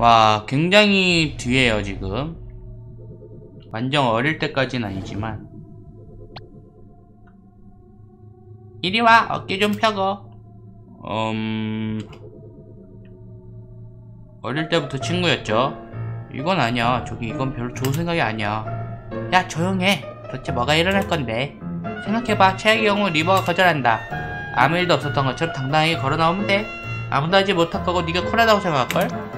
와 굉장히 뒤에요 지금. 완전 어릴 때까지는 아니지만. 이리와 어깨 좀 펴고. 음... 어릴 때부터 친구였죠. 이건 아니야. 저기 이건 별로 좋은 생각이 아니야. 야 조용해. 도대체 뭐가 일어날 건데? 생각해봐. 최악의 경우 리버가 거절한다. 아무 일도 없었던 것처럼 당당하게 걸어 나오면 돼. 아무도 하지 못할 거고 네가 쿨하다고 생각할걸?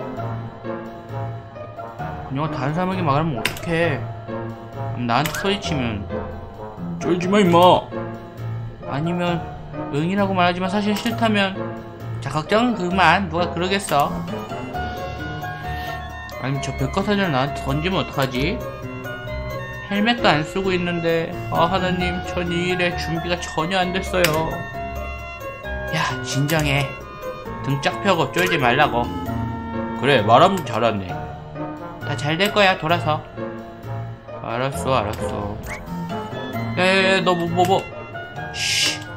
그냥 다른 사람에게 말하면 어떡해? 나한테 소리치면 쫄지마 임마. 아니면 응이라고 말하지만 사실 싫다면 자 걱정은 그만. 누가 그러겠어? 아니면 저 백과사전을 나한테 던지면 어떡하지? 헬멧도 안 쓰고 있는데 아 하나님 전 이 일에 준비가 전혀 안 됐어요. 야 진정해. 등쫙 펴고 쫄지 말라고. 그래 말하면 잘하네 다 잘 될 거야 돌아서. 알았어 알았어. 야야야 너뭐뭐 뭐. 쉬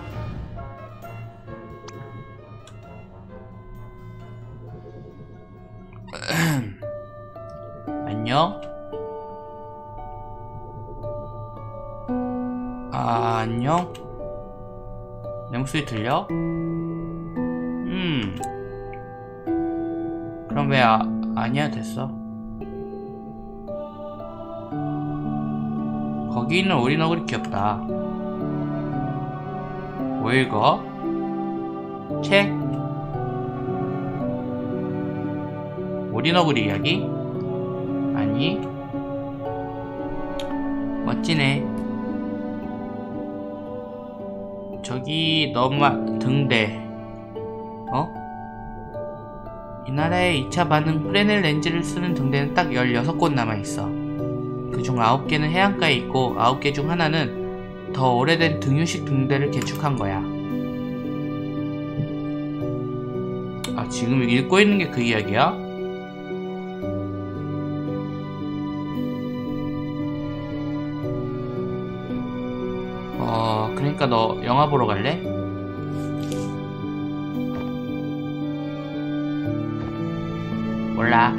안녕? 아 안녕? 내 목소리 들려? 음. 그럼 왜 아, 아니야? 됐어 거기 있는 얼굴이 귀엽다 뭐 읽어? 책? 어린 얼굴 이야기? 아니 멋지네 저기 너무 등대 어? 이 나라의 2차 반응 프레넬 렌즈를 쓰는 등대는 딱 16곳 남아있어 그 중 9개는 해안가에 있고 9개 중 하나는 더 오래된 등유식 등대를 개축한 거야 아 지금 읽고 있는 게 그 이야기야? 어 그러니까 너 영화 보러 갈래? 몰라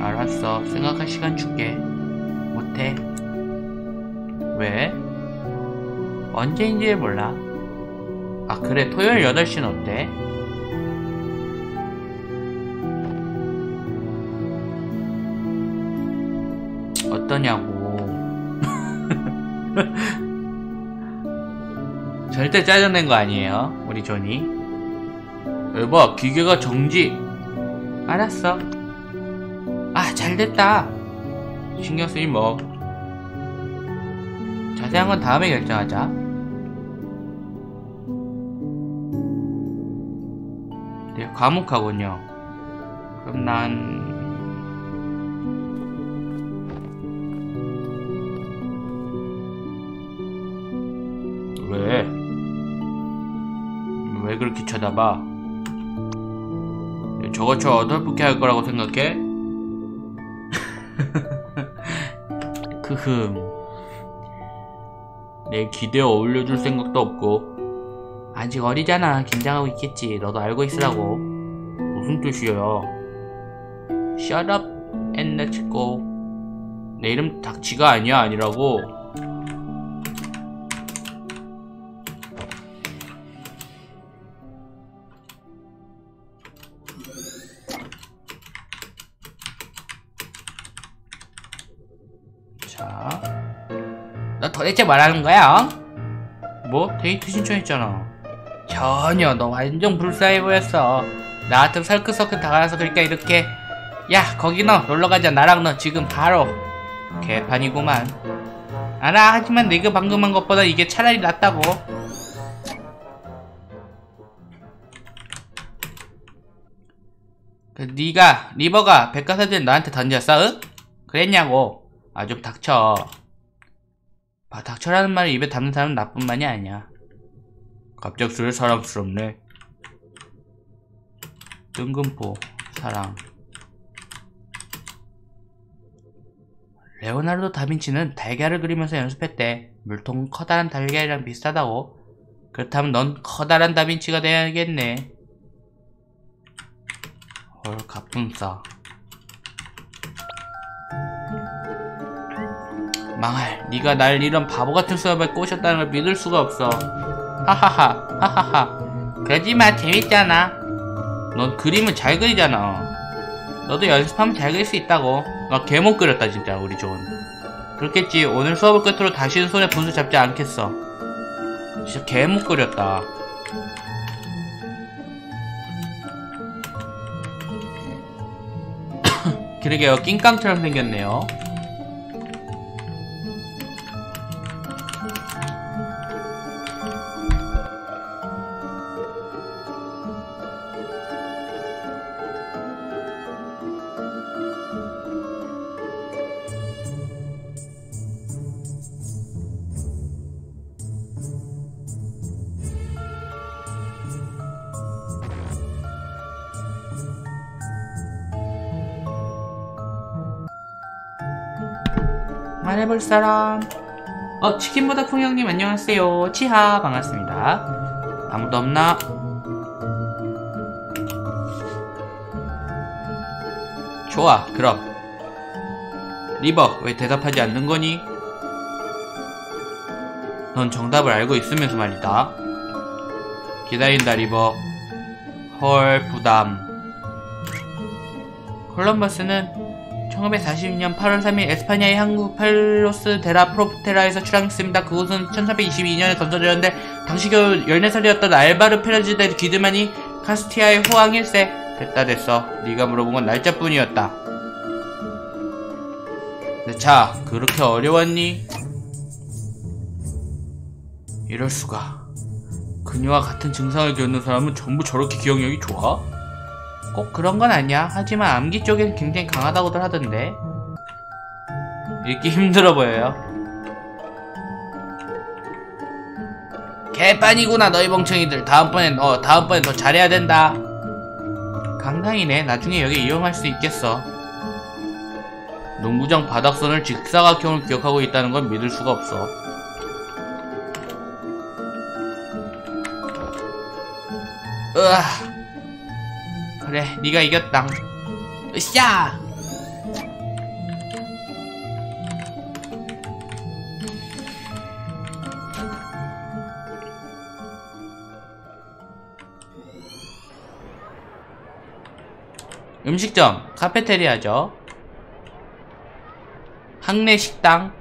알았어 생각할 시간 줄게 못해 왜? 언제인지 몰라. 아 그래. 토요일 8시는 어때? 어떠냐고. 절대 짜증낸 거 아니에요 우리 존이 여봐 기계가 정지. 알았어. 아 잘됐다 신경쓰이 뭐 자세한 건 다음에 결정하자 되게 과묵하군요 그럼 난 왜? 왜 그렇게 쳐다봐? 저거 저 어설프게 할 거라고 생각해? 크흠 내 기대에 어울려줄 생각도 없고 아직 어리잖아. 긴장하고 있겠지. 너도 알고 있으라고. 무슨 뜻이야 Shut up and let's go. 내 이름 닥치가 아니야. 아니라고 뭐라는 거야? 뭐? 데이트 신청했잖아. 전혀, 너 완전 불쌍해 보였어. 나 같은 설크서크 다가와서 그러니까 이렇게 야, 거기 너 놀러가자. 나랑 너 지금 바로 개판이구만. 알아, 하지만 네가 방금 한 것보다 이게 차라리 낫다고. 그 네가 리버가 백과사전 너한테 던졌어? 응? 그랬냐고. 아 좀 닥쳐 아 닥쳐라는 말을 입에 담는 사람은 나뿐만이 아니야. 갑작스레 사랑스럽네. 뜬금포 사랑. 레오나르도 다빈치는 달걀을 그리면서 연습했대. 물통은 커다란 달걀이랑 비슷하다고. 그렇다면 넌 커다란 다빈치가 돼야겠네. 헐 갑분싸 망할. 네가 날 이런 바보 같은 수업에 꼬셨다는 걸 믿을 수가 없어. 하하하 하하하. 그러지마 재밌잖아. 넌 그림은 잘 그리잖아. 너도 연습하면 잘 그릴 수 있다고. 나 개못 그렸다 진짜 우리 존 그렇겠지. 오늘 수업을 끝으로 다시는 손에 붓을 잡지 않겠어. 진짜 개못 그렸다. 그러게요. 낑깡처럼 생겼네요 사람. 어 치킨보다 풍형님 안녕하세요. 치하 반갑습니다. 아무도 없나? 좋아 그럼. 리버 왜 대답하지 않는 거니? 넌 정답을 알고 있으면서 말이다. 기다린다 리버. 헐 부담. 콜럼버스는 1942년 8월 3일 에스파냐의 항구 팔로스 데라 프로테라에서 출항했습니다. 그곳은 1322년에 건설되었는데 당시 겨우 14살이었던 알바르 페라즈데 기드만이 카스티아의 호황 1세 됐다 됐어. 네가 물어본 건 날짜뿐이었다. 네, 자, 그렇게 어려웠니? 이럴 수가. 그녀와 같은 증상을 겪는 사람은 전부 저렇게 기억력이 좋아? 꼭 그런 건 아니야. 하지만 암기 쪽엔 굉장히 강하다고들 하던데. 읽기 힘들어 보여요. 개판이구나 너희 멍청이들. 다음번엔 어 다음번엔 더 잘해야 된다. 강당이네. 나중에 여기 이용할 수 있겠어. 농구장 바닥선을 직사각형으로 기억하고 있다는 건 믿을 수가 없어. 으아. 그래 네가 이겼당 으쌰! 음식점 카페테리아죠. 학내 식당.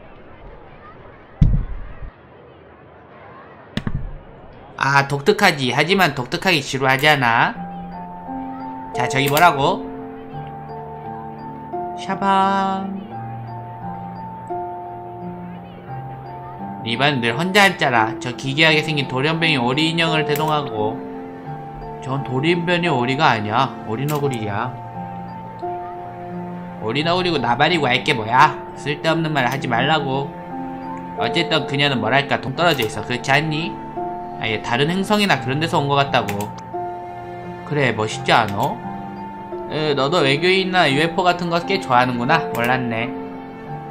아 독특하지. 하지만 독특하기 지루하지 않아? 자 저기 뭐라고? 샤방 리반 늘 혼자 앉자라 저 기괴하게 생긴 돌연변이 오리 인형을 대동하고. 전 돌연변이 오리가 아니야. 오리너구리야. 오리너구리고 나발이고 할게 뭐야? 쓸데없는 말 하지 말라고. 어쨌든 그녀는 뭐랄까 동떨어져 있어. 그렇지 않니? 아예 다른 행성이나 그런 데서 온 것 같다고 그래 멋있지 않어? 에, 너도 외교인이나 UFO 같은 거 꽤 좋아하는구나. 몰랐네.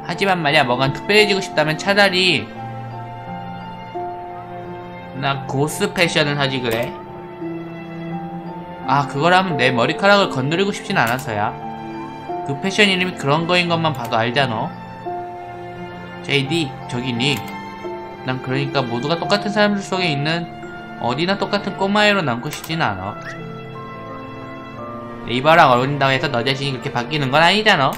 하지만 말야 뭔가 특별해지고 싶다면 차라리 나 고스 패션을 하지 그래. 아 그거라면 내 머리카락을 건드리고 싶진 않아서야. 그 패션 이름이 그런 거인 것만 봐도 알잖아. 제이디 저기 닉난 그러니까 모두가 똑같은 사람들 속에 있는 어디나 똑같은 꼬마애로 남고 싶진 않아 리버랑 어울린다고 해서 너 자신이 그렇게 바뀌는 건 아니잖아.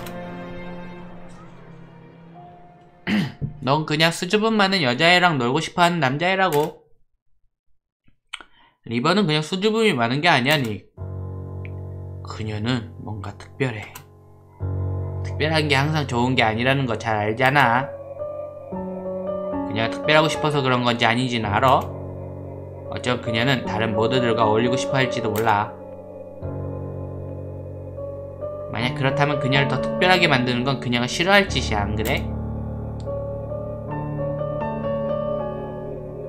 넌 그냥 수줍음 많은 여자애랑 놀고 싶어하는 남자애라고. 리버는 그냥 수줍음이 많은 게 아니야 닉. 그녀는 뭔가 특별해. 특별한 게 항상 좋은 게 아니라는 거 잘 알잖아. 그냥 특별하고 싶어서 그런 건지 아닌지는 알아? 어쩌면 그녀는 다른 모드들과 어울리고 싶어 할지도 몰라 만약 그렇다면 그녀를 더 특별하게 만드는 건 그녀가 싫어할 짓이야 안 그래?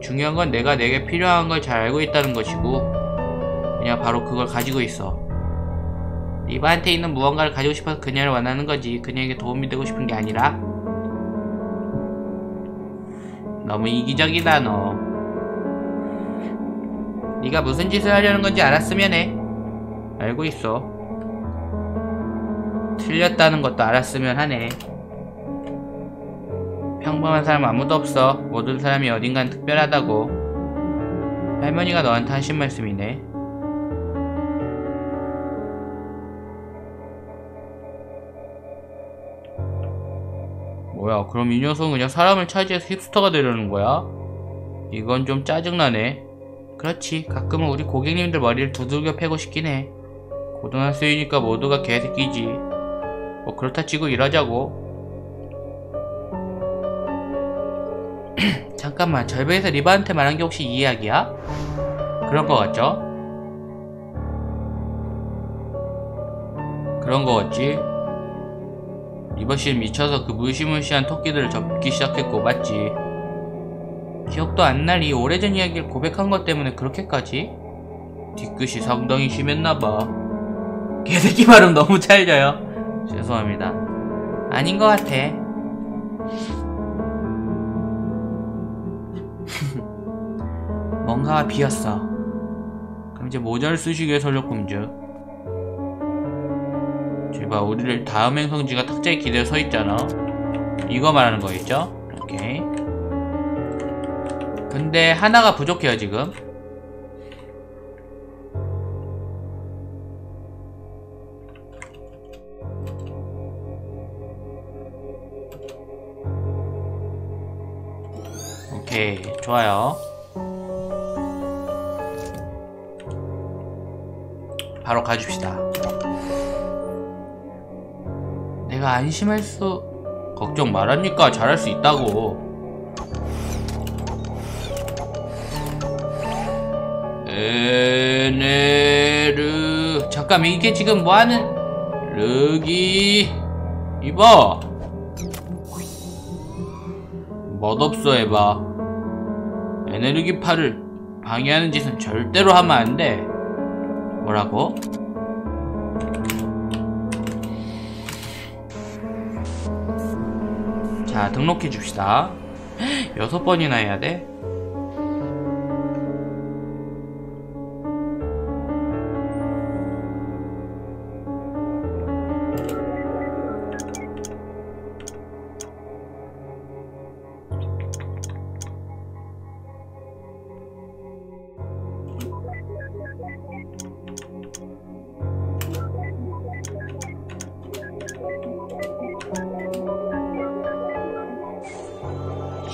중요한 건 내가 내게 필요한 걸 잘 알고 있다는 것이고 그녀가 바로 그걸 가지고 있어. 리바한테 있는 무언가를 가지고 싶어서 그녀를 원하는 거지. 그녀에게 도움이 되고 싶은 게 아니라. 너무 이기적이다 너. 네가 무슨 짓을 하려는 건지 알았으면 해. 알고 있어 틀렸다는 것도 알았으면 하네 평범한 사람 아무도 없어. 모든 사람이 어딘간 특별하다고. 할머니가 너한테 하신 말씀이네. 뭐야, 그럼 이 녀석은 그냥 사람을 차지해서 힙스터가 되려는 거야? 이건 좀 짜증나네. 그렇지, 가끔은 우리 고객님들 머리를 두들겨 패고 싶긴 해. 고등학생이니까 모두가 개새끼지. 뭐 그렇다 치고 일하자고. 잠깐만, 절벽에서 리바한테 말한 게 혹시 이 이야기야? 그런 거 같죠? 그런 거 같지? 리버씨는 미쳐서 그 무시무시한 토끼들을 잡기 시작했고 맞지? 기억도 안 날 이 오래전 이야기를 고백한 것 때문에 그렇게까지? 뒤끝이 상당히 심했나봐 개새끼 발음 너무 찰져요 죄송합니다. 아닌 것 같아. 뭔가가 비었어. 그럼 이제 모자를 위해 설렸군요 제발 우리를 다음 행성지가 탁자에 기대어 서 있잖아. 이거 말하는 거겠죠? 오케이. 근데 하나가 부족해요 지금 좋아요. 바로 가줍시다. 내가 안심할 수 걱정 말합니까 잘할 수 있다고. 에네르 잠깐 이게 지금 뭐하는? 르기. 이봐 멋없어 해봐 에네르기파를 방해하는 짓은 절대로 하면 안 돼 뭐라고? 자 등록해 줍시다 여섯 번이나 해야 돼?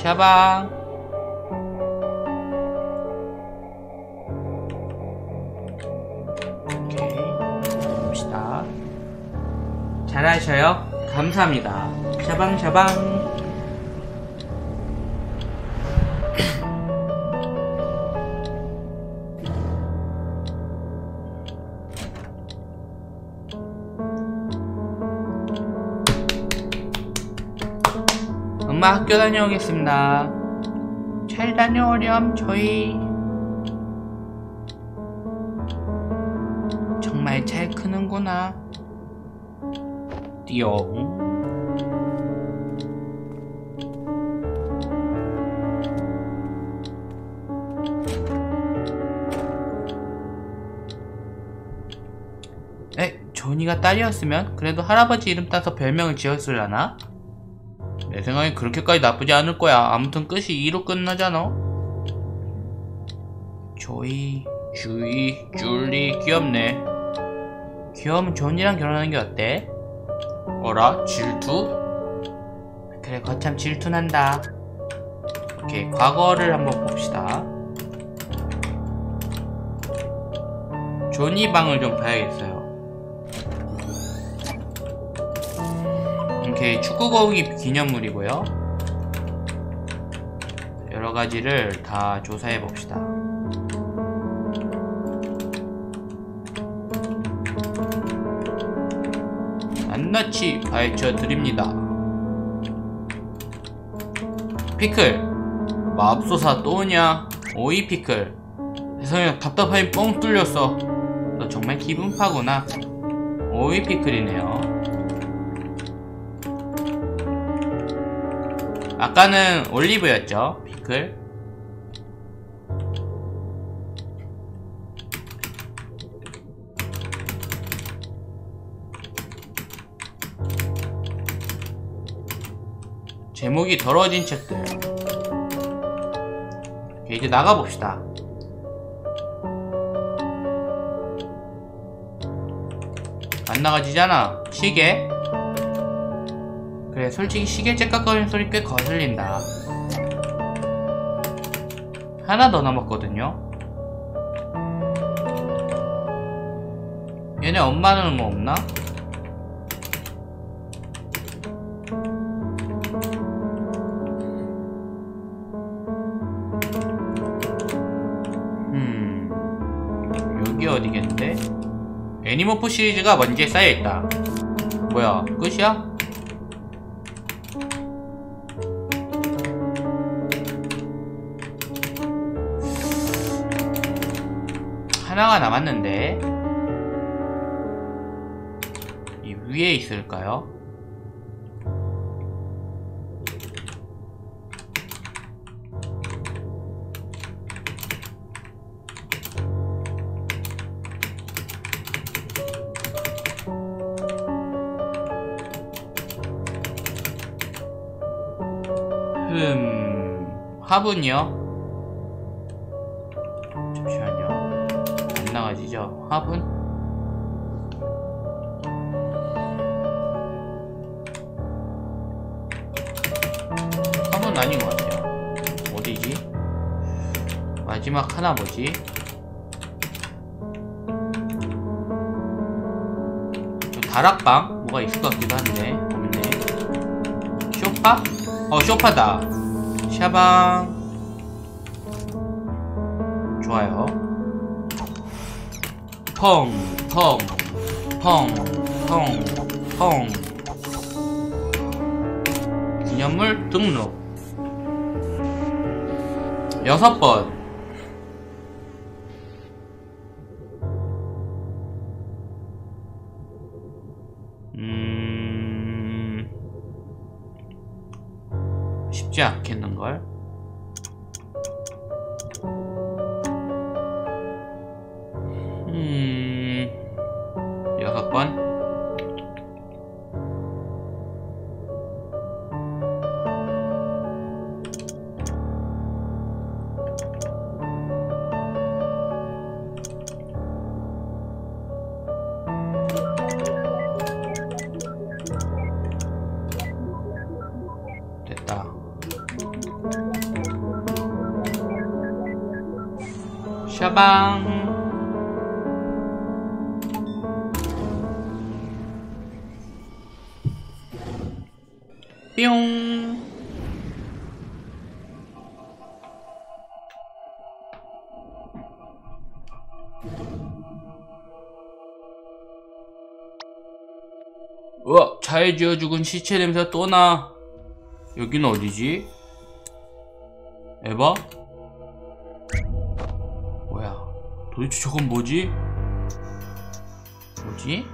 샤방. 오케이 봅시다. 잘하셔요. 감사합니다. 샤방 샤방 엄마 학교 다녀오겠습니다. 잘 다녀오렴, 저희. 정말 잘 크는구나. 띠용. 에, 조니가 딸이었으면 그래도 할아버지 이름 따서 별명을 지었으려나? 내 생각엔 그렇게까지 나쁘지 않을 거야. 아무튼 끝이 2로 끝나잖아. 조이, 주이, 줄리 귀엽네. 귀여우면 존이랑 결혼하는 게 어때? 어라? 질투? 그래 거참 질투난다. 오케이 과거를 한번 봅시다. 조니 방을 좀 봐야겠어요. 오케이 축구 거북이 기념물이고요. 여러 가지를 다 조사해 봅시다. 낱낱이 파헤쳐 드립니다. 피클. 맙소사 또냐? 오이 피클. 세상에 답답하니 뻥 뚫렸어. 너 정말 기분 파구나. 오이 피클이네요 아까는 올리브였죠. 피클 제목이 더러워진 책들. 이제 나가봅시다. 안 나가지잖아. 시계 그래 솔직히 시계 째깍거리는 소리 꽤 거슬린다 하나 더 남았거든요 얘네 엄마는 뭐 없나? 음 여기 어디겠는데? 애니모프 시리즈가 먼지에 쌓여있다 뭐야 끝이야? 하나가 남았는데 이 위에 있을까요? 흠... 화분이요? 하나 뭐지? 저 다락방? 뭐가 있을 것 같기도 한데. 없네 쇼파? 어 쇼파다. 샤방. 좋아요. 펑, 펑, 펑, 펑, 펑. 기념물 등록. 여섯 번 쥐어 죽은 시체 냄새 또 나. 여기는 어디지? 에바? 뭐야? 도대체 저건 뭐지? 뭐지?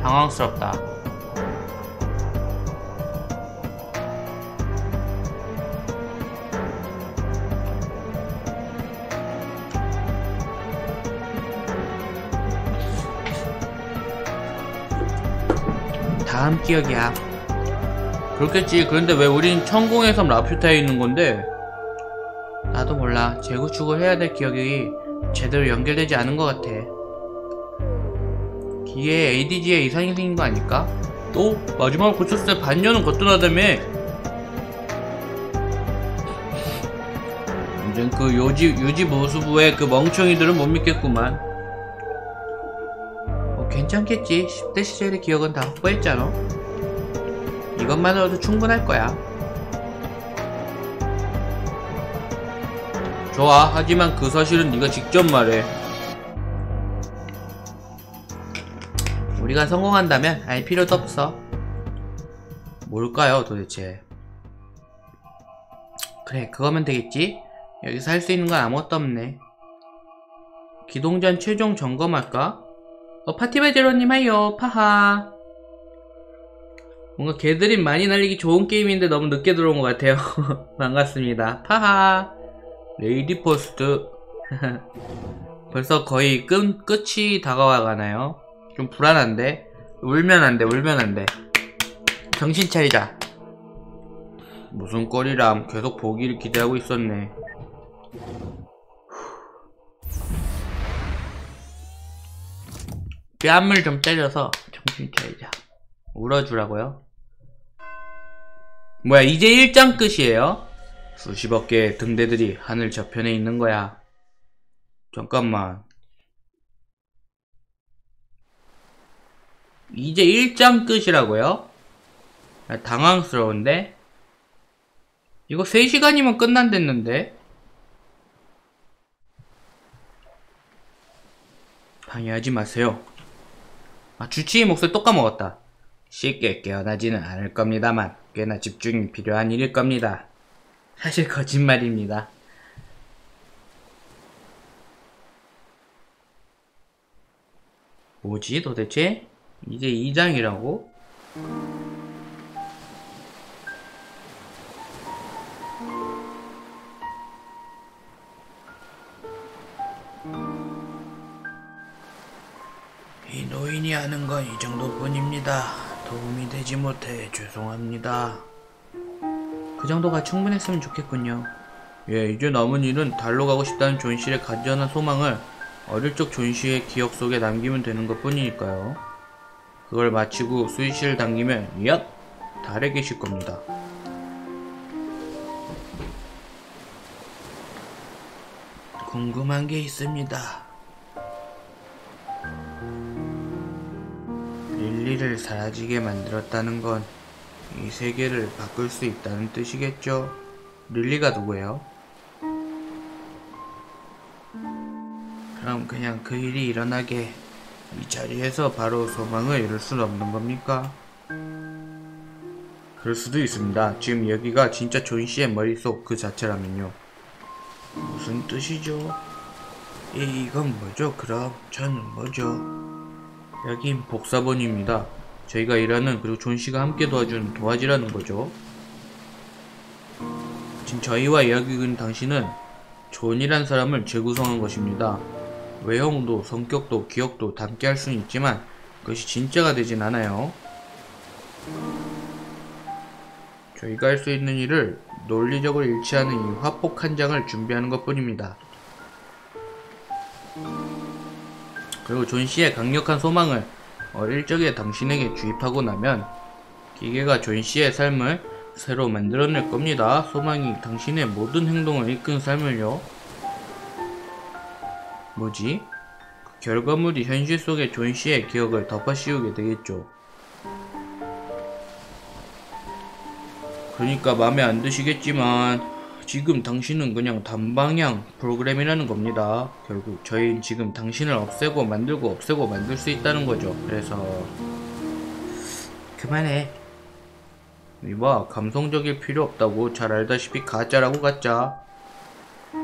당황스럽다. 다음 기억이야. 그렇겠지. 그런데 왜 우린 천공의 섬 라퓨타에 있는 건데? 나도 몰라. 재구축을 해야 될 기억이 제대로 연결되지 않은 것 같아. 기계에 ADG에 이상이 생긴 거 아닐까? 또 마지막으로 고쳤을 때 반년은 거뜬하다며 완전 그 요지, 유지 모수부의 그 멍청이들은 못 믿겠구만 뭐 괜찮겠지 10대 시절의 기억은 다 확보했잖아 이것만으로도 충분할 거야 좋아 하지만 그 사실은 네가 직접 말해 우리가 성공한다면 알 필요도 없어. 뭘까요, 도대체? 그래, 그거면 되겠지? 여기서 할 수 있는 건 아무것도 없네. 기동 전 최종 점검할까? 어, 파티베제로님 hi요, 파하. 뭔가 개드림 많이 날리기 좋은 게임인데 너무 늦게 들어온 것 같아요. 반갑습니다. 파하. 레이디 포스트. 벌써 거의 끝, 끝이 다가와 가나요? 좀 불안한데? 울면 안 돼, 울면 안 돼. 정신 차리자. 무슨 꼴이람 계속 보기를 기대하고 있었네. 뺨을 좀 때려서 정신 차리자. 울어주라고요? 뭐야, 이제 1장 끝이에요? 수십억 개의 등대들이 하늘 저편에 있는 거야. 잠깐만. 이제 1장 끝이라고요? 아, 당황스러운데? 이거 3시간이면 끝난댔는데? 방해하지 마세요. 아, 주치의 목소리 또 까먹었다. 쉽게 깨어나지는 않을 겁니다만 꽤나 집중이 필요한 일일 겁니다. 사실 거짓말입니다. 뭐지 도대체? 이제 2장이라고? 이 노인이 하는 건 이 정도뿐입니다. 도움이 되지 못해 죄송합니다. 그 정도가 충분했으면 좋겠군요. 예, 이제 남은 일은 달로 가고 싶다는 존실의 간절한 소망을 어릴 적 존씨의 기억 속에 남기면 되는 것 뿐이니까요. 그걸 마치고 스위치를 당기면, 얍! 달에 계실 겁니다. 궁금한 게 있습니다. 릴리를 사라지게 만들었다는 건 이 세계를 바꿀 수 있다는 뜻이겠죠? 릴리가 누구예요? 그럼 그냥 그 일이 일어나게 이 자리에서 바로 소망을 이룰 수는 없는 겁니까? 그럴 수도 있습니다. 지금 여기가 진짜 존 씨의 머릿속 그 자체라면요. 무슨 뜻이죠? 이, 이건 뭐죠? 그럼 저는 뭐죠? 여긴 복사본입니다. 저희가 일하는 그리고 존 씨가 함께 도와준 도화지라는 거죠. 지금 저희와 이야기하는 당신은 존이란 사람을 재구성한 것입니다. 외형도 성격도 기억도 닮게 할 수는 있지만 그것이 진짜가 되진 않아요. 저희가 할 수 있는 일은 논리적으로 일치하는 이 화폭 한 장을 준비하는 것 뿐입니다. 그리고 존 씨의 강력한 소망을 어릴 적에 당신에게 주입하고 나면 기계가 존 씨의 삶을 새로 만들어낼 겁니다. 소망이 당신의 모든 행동을 이끈 삶을요. 뭐지? 그 결과물이 현실 속의 존 씨의 기억을 덮어씌우게 되겠죠. 그러니까 마음에 안 드시겠지만 지금 당신은 그냥 단방향 프로그램이라는 겁니다. 결국 저희는 지금 당신을 없애고 만들고 없애고 만들 수 있다는 거죠. 그래서 그만해. 이봐 감성적일 필요 없다고 잘 알다시피 가짜라고 가짜.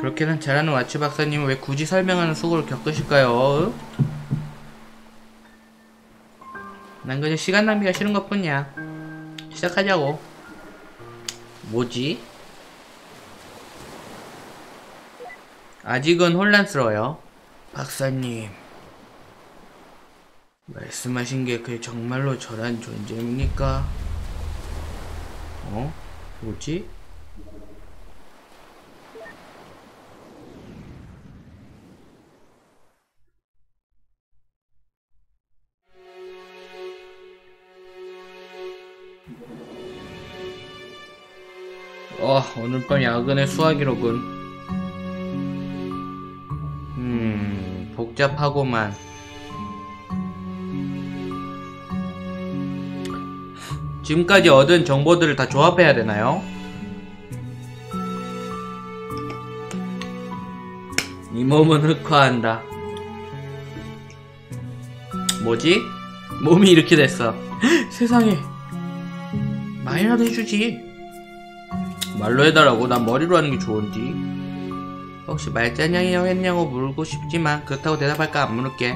그렇게는 잘하는 와치 박사님은 왜 굳이 설명하는 수고를 겪으실까요? 난 그저 시간 낭비가 싫은 것 뿐이야. 시작하자고. 뭐지? 아직은 혼란스러워요. 박사님. 말씀하신 게 그게 정말로 저란 존재입니까? 어? 뭐지? 어, 오늘 밤 야근의 수화기록은 복잡하고만 지금까지 얻은 정보들을 다 조합해야 되나요? 이 몸은 흑화한다. 뭐지? 몸이 이렇게 됐어. 세상에. 말이라도 해주지. 말로 해달라고 난 머리로 하는 게 좋은디. 혹시 말짜냐고 했냐고 물고 싶지만 그렇다고 대답할까 안 물을게.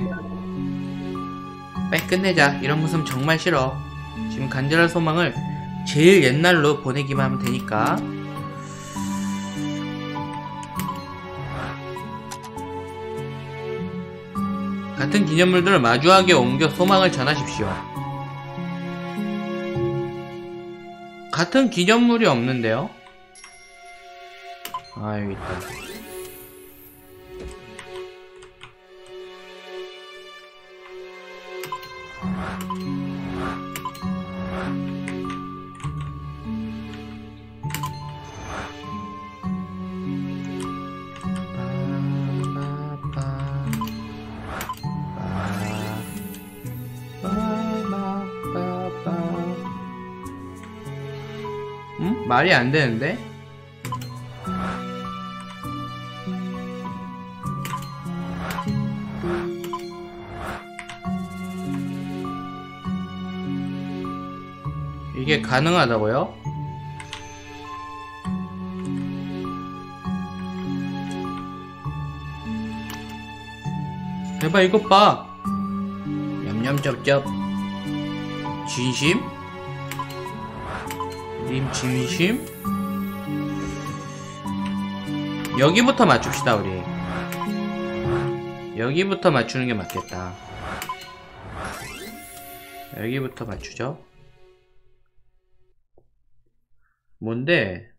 빨리 끝내자. 이런 모습 정말 싫어. 지금 간절한 소망을 제일 옛날로 보내기만 하면 되니까. 같은 기념물들을 마주하게 옮겨 소망을 전하십시오. 같은 기념물이 없는데요? 아, 여기 있다. 응? 말이 안 되는데? 이게 가능하다고요? 대박 이것 봐 냠냠쩝쩝 진심? 님 진심? 여기부터 맞춥시다 우리 여기부터 맞추는 게 맞겠다 여기부터 맞추죠 뭔데?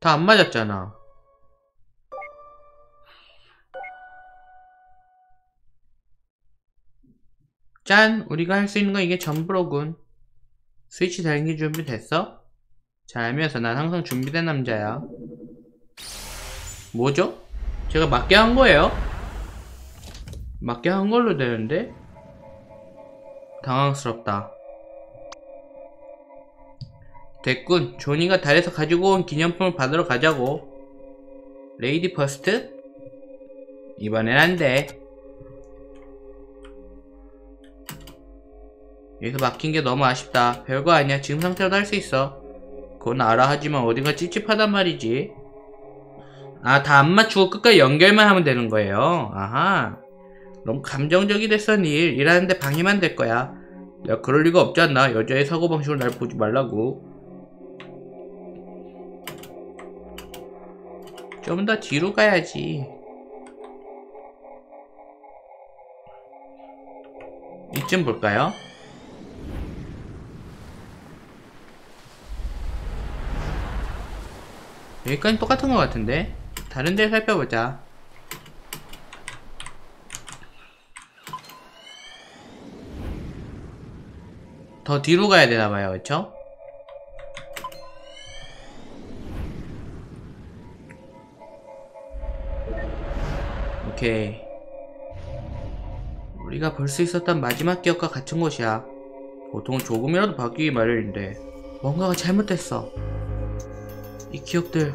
다 안 맞았잖아 짠! 우리가 할 수 있는 건 이게 전부로군 스위치 달기 준비 됐어? 잘 알면서 난 항상 준비된 남자야. 뭐죠? 제가 맞게 한 거예요? 맞게 한 걸로 되는데? 당황스럽다. 됐군. 조니가 달에서 가지고 온 기념품을 받으러 가자고. lady first? 이번엔 안 돼. 여기서 막힌 게 너무 아쉽다. 별거 아니야. 지금 상태로도 할 수 있어. 그건 알아 하지만 어딘가 찝찝하단 말이지. 아, 다 안 맞추고 끝까지 연결만 하면 되는 거예요. 아하. 너무 감정적이 됐어, 닐. 일하는데 방해만 될 거야. 야, 그럴 리가 없지 않나. 여자의 사고방식으로 날 보지 말라고. 좀 더 뒤로 가야지. 이쯤 볼까요? 여기까지 똑같은 것 같은데 다른 데 살펴보자 더 뒤로 가야 되나봐요 그쵸? 오케이 우리가 볼 수 있었던 마지막 기억과 같은 곳이야. 보통은 조금이라도 바뀌기 마련인데 뭔가가 잘못됐어. 이 기억들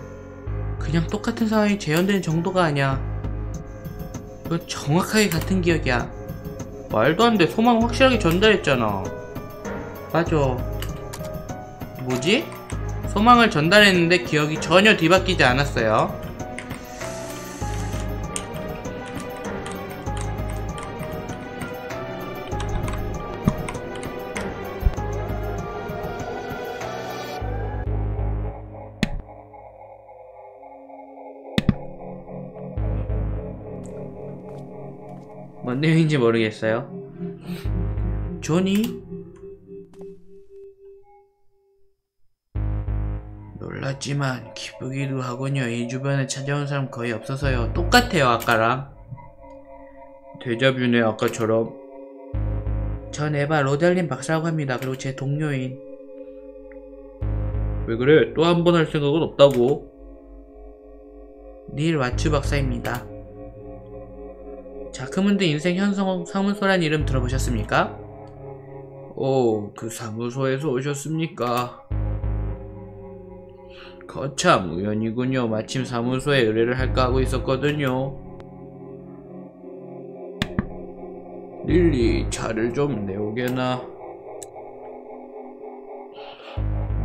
그냥 똑같은 상황이 재현되는 정도가 아니야. 이건 정확하게 같은 기억이야. 말도 안 돼. 소망 확실하게 전달했잖아. 맞아. 뭐지? 소망을 전달했는데 기억이 전혀 뒤바뀌지 않았어요 뭔 내용인지 모르겠어요. 조니? 놀랐지만 기쁘기도 하군요. 이 주변에 찾아온 사람 거의 없어서요. 똑같아요, 아까랑. 데자뷰네, 아까처럼. 전 에바 로달린 박사라고 합니다. 그리고 제 동료인. 왜 그래? 또 한 번 할 생각은 없다고. 닐 와츠 박사입니다. 자크문드 인생 현성 사무소란 이름 들어보셨습니까? 오, 그 사무소에서 오셨습니까? 거참 우연이군요. 마침 사무소에 의뢰를 할까 하고 있었거든요. 릴리, 차를 좀 내오게나.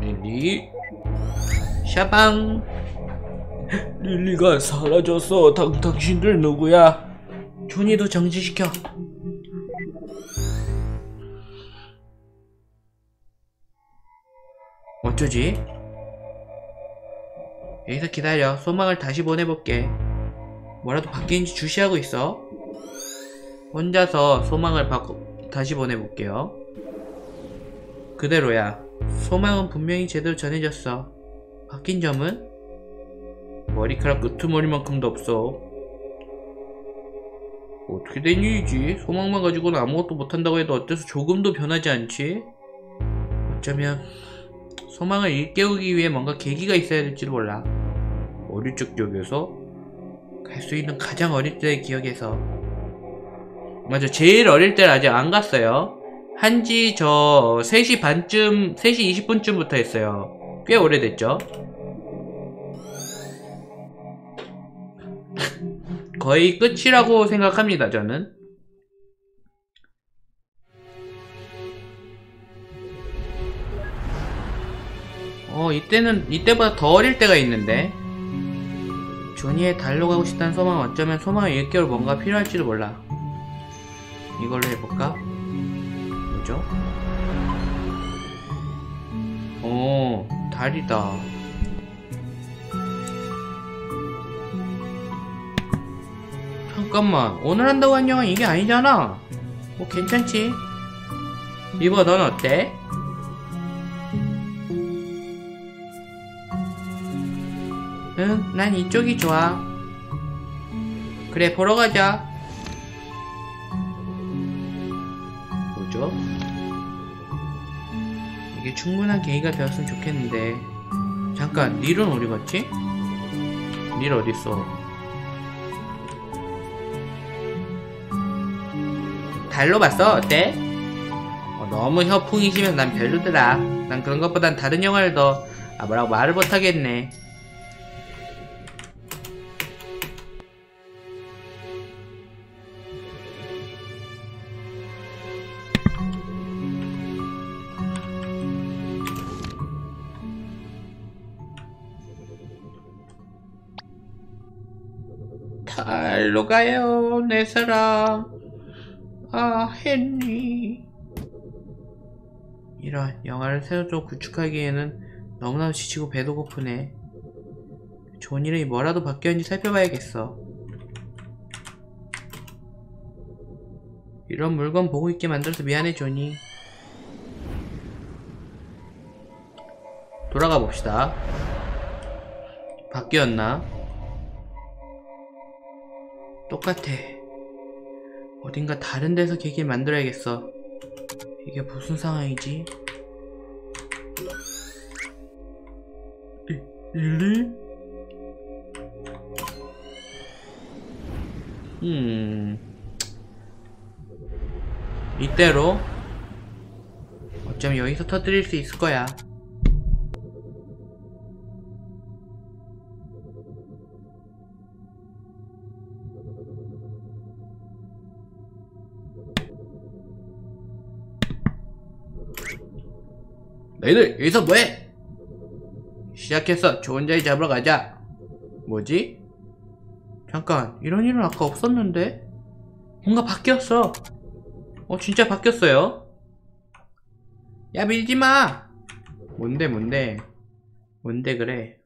릴리, 샤방. 릴리가 사라졌어. 당, 당신들 누구야? 조니도 정지시켜. 어쩌지? 여기서 기다려. 소망을 다시 보내볼게. 뭐라도 바뀌는지 주시하고 있어. 혼자서 소망을 바꿔 다시 보내볼게요. 그대로야. 소망은 분명히 제대로 전해졌어. 바뀐 점은? 머리카락 끄트머리만큼도 없어. 어떻게 된 일이지? 소망만 가지고는 아무것도 못한다고 해도 어때서 조금도 변하지 않지? 어쩌면 소망을 일깨우기 위해 뭔가 계기가 있어야 될지도 몰라. 어릴 적 기억에서 갈 수 있는 가장 어릴 때의 기억에서 맞아 제일 어릴 때를 아직 안 갔어요. 한지 저 3시 반쯤 3시 20분쯤부터 했어요. 꽤 오래됐죠? 거의 끝이라고 생각합니다, 저는. 어, 이때는, 이때보다 더 어릴 때가 있는데. 조니의 달로 가고 싶다는 소망은 어쩌면 소망을 일깨울 뭔가 필요할지도 몰라. 이걸로 해볼까? 뭐죠? 어, 달이다. 잠깐만 오늘 한다고 한 영화 이게 아니잖아 뭐 괜찮지 이거 넌 어때? 응, 난 이쪽이 좋아. 그래, 보러 가자. 뭐죠? 이게 충분한 계기가 되었으면 좋겠는데. 잠깐, 닐은 어디 갔지? 닐 어딨어? 달로 봤어? 어때? 어, 너무 혀풍이시면 난 별로더라. 난 그런 것보단 다른 영화를 더, 아, 뭐라고 말을 못하겠네. 달로 가요, 내 사랑. 아, 헨리. 이런, 영화를 새로 좀 구축하기에는 너무나도 지치고 배도 고프네. 좋은 이름이 뭐라도 바뀌었는지 살펴봐야겠어. 이런 물건 보고 있게 만들어서 미안해, 조니. 돌아가 봅시다. 바뀌었나? 똑같아. 어딘가 다른 데서 계기를 만들어야겠어. 이게 무슨 상황이지? 리, 릴리? 음... 이대로 어쩌면 여기서 터뜨릴 수 있을 거야. 너희들 여기서 뭐해? 시작했어. 좋은 자리 잡으러 가자. 뭐지? 잠깐 이런 일은 아까 없었는데? 뭔가 바뀌었어. 어 진짜 바뀌었어요. 야 밀지마. 뭔데 뭔데? 뭔데 그래?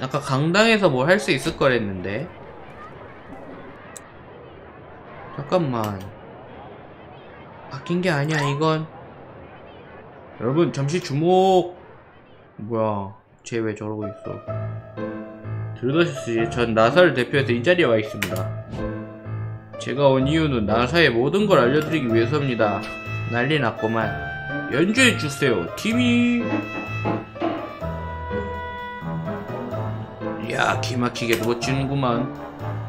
아까 강당에서 뭘 할 수 있을 거랬는데 잠깐만. 바뀐 게 아니야 이건. 여러분 잠시 주목. 뭐야 쟤 왜 저러고 있어? 들으셨지? 전 나사를 대표해서 이 자리에 와 있습니다. 제가 온 이유는 나사의 모든 걸 알려드리기 위해서입니다. 난리 났구만. 연주해주세요 팀이. 이야 기막히게 멋지는구만.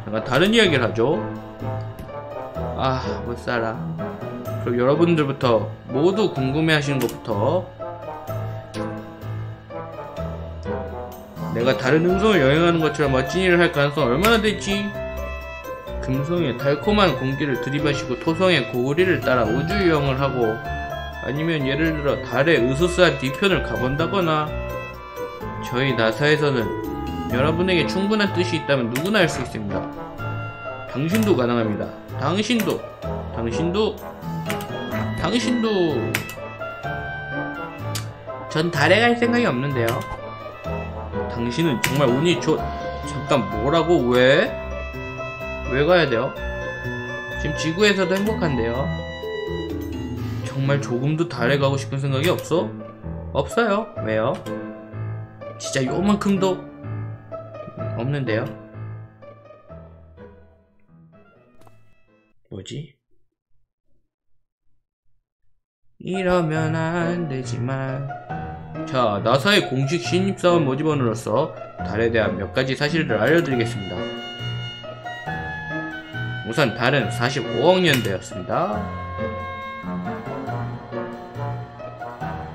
잠깐 다른 이야기를 하죠 아 못살아. 그럼 여러분들부터 모두 궁금해하시는 것부터 내가 다른 음성을 여행하는 것처럼 멋진 일을 할 가능성 얼마나 될지 금성의 달콤한 공기를 들이마시고 토성의 고리를 따라 우주 여행을 하고 아니면 예를 들어 달의 으스스한 뒤편을 가본다거나 저희 나사에서는 여러분에게 충분한 뜻이 있다면 누구나 할 수 있습니다. 당신도 가능합니다 당신도 당신도 당신도 전 달에 갈 생각이 없는데요 당신은 정말 운이 좋... 잠깐 뭐라고 왜? 왜 가야 돼요? 지금 지구에서도 행복한데요. 정말 조금도 달에 가고 싶은 생각이 없어? 없어요. 왜요? 진짜 요만큼도 없는데요. 뭐지? 이러면 안 되지만. 자 나사의 공식 신입사원 모집원으로서 달에 대한 몇 가지 사실을 알려드리겠습니다. 우선 달은 45억 년대였습니다.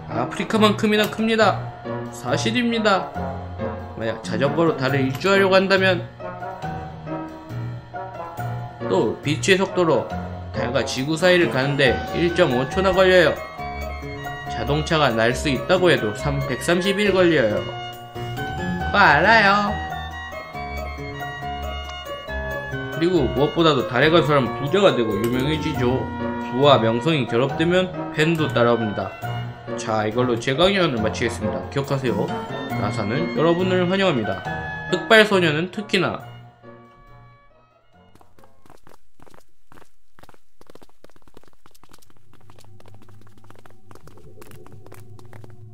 아프리카만큼이나 큽니다. 사실입니다. 만약 자전거로 달을 일주하려고 한다면 또 빛의 속도로 달과 지구 사이를 가는데 1.5초나 걸려요. 자동차가 날 수 있다고 해도 3, 130일 걸려요. 뭐 알아요. 그리고 무엇보다도 달에 간 사람은 부자가 되고 유명해지죠. 부와 명성이 결합되면 팬도 따라옵니다. 자 이걸로 제 강연을 마치겠습니다. 기억하세요. 나사는 여러분을 환영합니다. 흑발소녀는 특히나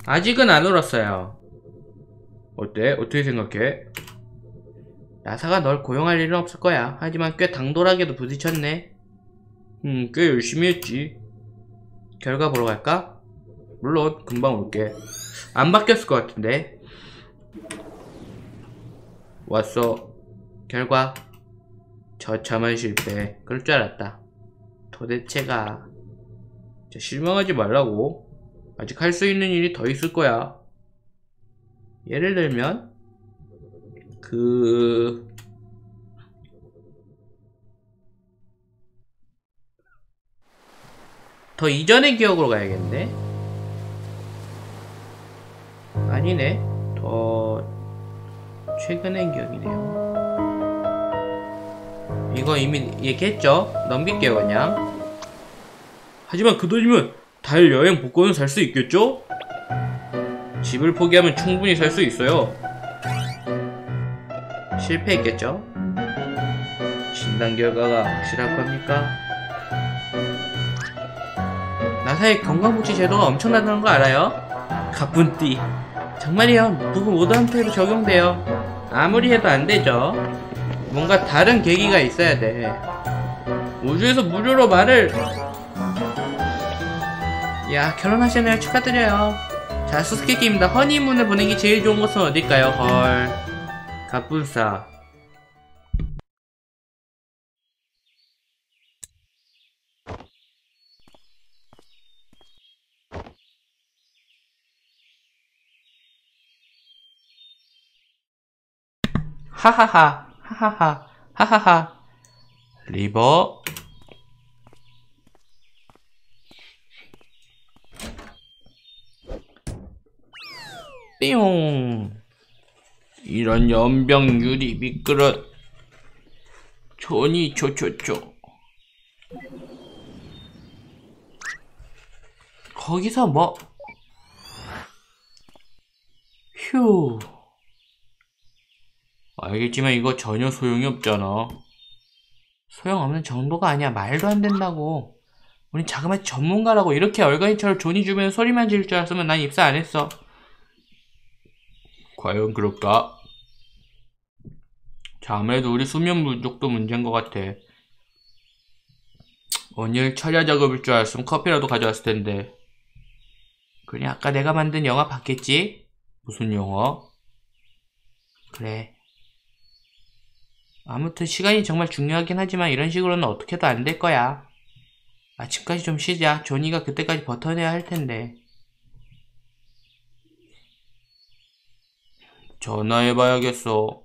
아직은 안 울었어요. 어때? 어떻게 생각해? 나사가 널 고용할 일은 없을 거야. 하지만 꽤 당돌하게도 부딪혔네. 음, 꽤 열심히 했지. 결과 보러 갈까? 물론, 금방 올게. 안 바뀌었을 것 같은데. 왔어. 결과. 저참한 실패. 그럴 줄 알았다. 도대체가. 자, 실망하지 말라고. 아직 할 수 있는 일이 더 있을 거야. 예를 들면 그 더 이전의 기억으로 가야겠네. 아니네. 더 최근의 기억이네요. 이거 이미 얘기했죠? 넘길게요, 그냥. 하지만 그 돈이면 달 여행 복권은 살 수 있겠죠? 집을 포기하면 충분히 살 수 있어요. 실패했겠죠? 진단 결과가 확실할 겁니까? 나사의 건강복지 제도가 엄청나다는 거 알아요? 가뿐띠 정말이요 누구 모두한테도 적용돼요 아무리 해도 안 되죠 뭔가 다른 계기가 있어야 돼 우주에서 무료로 말을 야 결혼하셨네요 축하드려요. 자 수수께끼입니다. 허니문을 보내기 제일 좋은 곳은 어딜까요? 헐. 갑분싸. 하하하. 하하하. 하하하. 리버 띠용. 이런 연병 유리 미끄러 존이 초초초. 거기서 뭐? 휴. 알겠지만 이거 전혀 소용이 없잖아. 소용없는 정도가 아니야. 말도 안 된다고. 우린 자그마치 전문가라고 이렇게 얼간이처럼 존이 주면 소리만 지를 줄 알았으면 난 입사 안 했어 과연 그럴까? 자, 아무래도 우리 수면 부족도 문제인 것 같아. 오늘 철야 작업일 줄 알았으면 커피라도 가져왔을 텐데. 그래, 아까 내가 만든 영화 봤겠지? 무슨 영화? 그래. 아무튼 시간이 정말 중요하긴 하지만 이런 식으로는 어떻게도 안 될 거야. 아침까지 좀 쉬자. 조니가 그때까지 버텨내야 할 텐데. 전화해봐야겠어.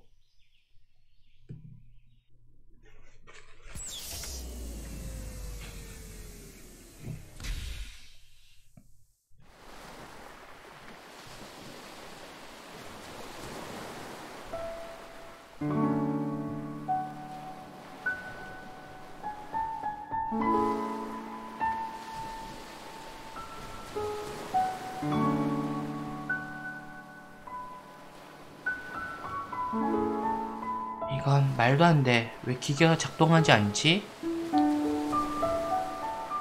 말도 안 돼. 왜 기계가 작동하지 않지?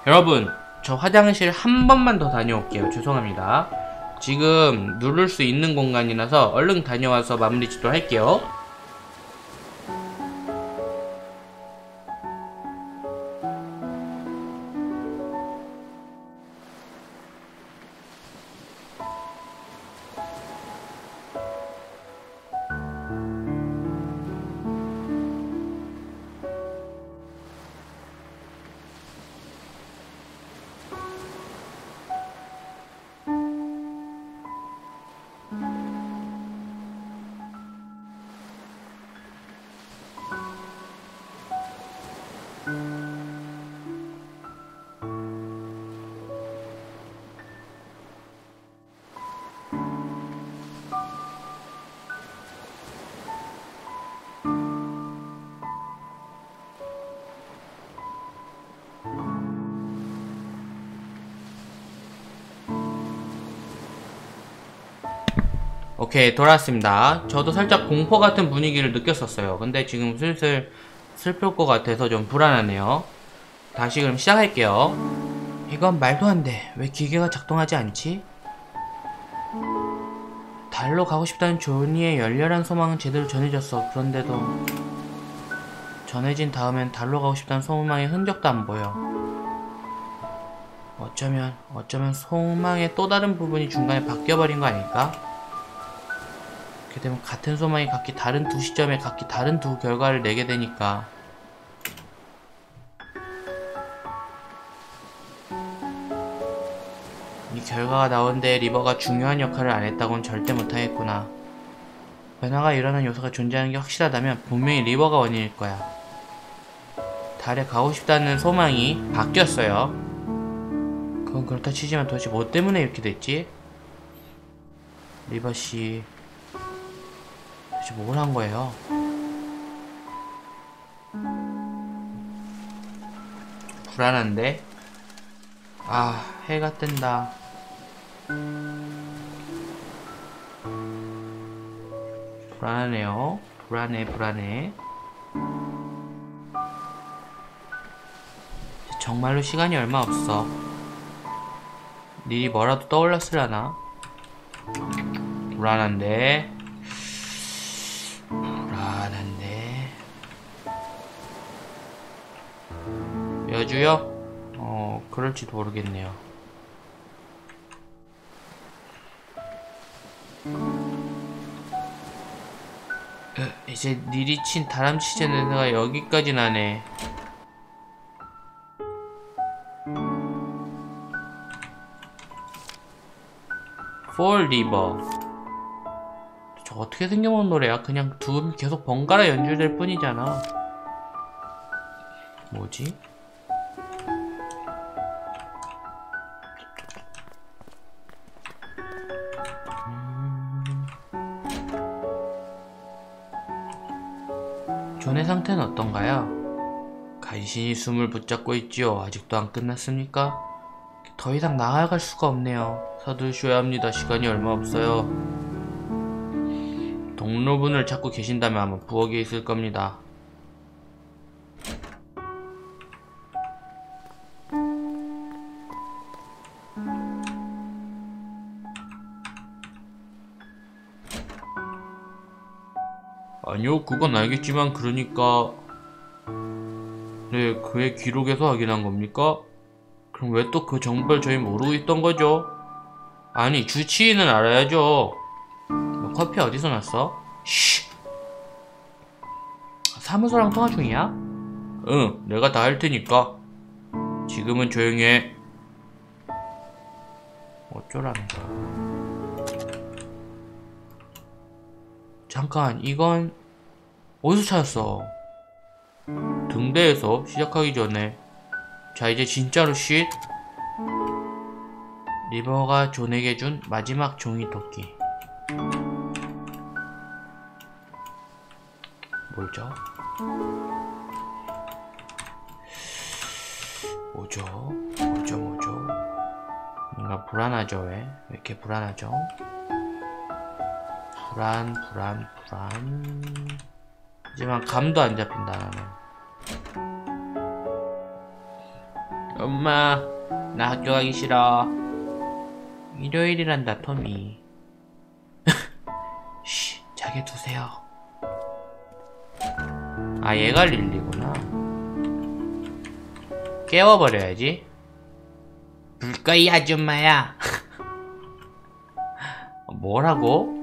여러분, 저 화장실 한 번만 더 다녀올게요. 죄송합니다. 지금 누를 수 있는 공간이라서 얼른 다녀와서 마무리 짓도록 할게요. 오케이 돌아왔습니다. 저도 살짝 공포 같은 분위기를 느꼈었어요. 근데 지금 슬슬 슬플 것 같아서 좀 불안하네요. 다시 그럼 시작할게요. 이건 말도 안돼. 왜 기계가 작동하지 않지? 달로 가고 싶다는 조니의 열렬한 소망은 제대로 전해졌어. 그런데도 전해진 다음엔 달로 가고 싶다는 소망의 흔적도 안 보여. 어쩌면 어쩌면 소망의 또 다른 부분이 중간에 바뀌어버린 거 아닐까? 그렇게 되면 같은 소망이 각기 다른 두 시점에 각기 다른 두 결과를 내게 되니까. 이 결과가 나오는데 리버가 중요한 역할을 안 했다고는 절대 못하겠구나. 변화가 일어나는 요소가 존재하는 게 확실하다면 분명히 리버가 원인일 거야. 달에 가고 싶다는 소망이 바뀌었어요. 그건 그렇다 치지만 도대체 뭐 때문에 이렇게 됐지? 리버씨 도대체 뭘한 거예요? 불안한데? 아, 해가 뜬다. 불안하네요. 불안해, 불안해. 정말로 시간이 얼마 없어. 일이 뭐라도 떠올랐으려나? 불안한데. 여주요? 어, 그럴지도 모르겠네요. 으, 이제 니리 친 다람쥐 냄새가 여기까지 나네. 폴 리버. 저 어떻게 생겨본 노래야? 그냥 두 계속 번갈아 연주될 뿐이잖아. 뭐지? 상태는 어떤가요? 간신히 숨을 붙잡고 있지요. 아직도 안 끝났습니까? 더 이상 나아갈 수가 없네요. 서두셔야 합니다. 시간이 얼마 없어요. 동료분을 찾고 계신다면 아마 부엌에 있을 겁니다. 그건 알겠지만 그러니까 네, 그의 기록에서 확인한 겁니까? 그럼 왜 또 그 정보를 저희 모르고 있던 거죠? 아니, 주치의는 알아야죠. 너 커피 어디서 났어? 쉬. 사무소랑 통화 중이야? 응, 내가 다 할 테니까. 지금은 조용히 해. 어쩌라는 거야. 잠깐, 이건 어디서 찾았어? 등대에서 시작하기 전에 자 이제 진짜로 쉿 리버가 존에게 준 마지막 종이 토끼 뭐죠? 뭐죠? 뭐죠 뭐죠? 뭔가 불안하죠 왜? 왜 이렇게 불안하죠? 불안 불안 불안 하지만 감도 안 잡힌다 엄마 나 학교 가기 싫어. 일요일이란다 토미 쉬 자게 두세요. 아 얘가 릴리구나. 깨워버려야지. 불꺼이 아줌마야. 뭐라고?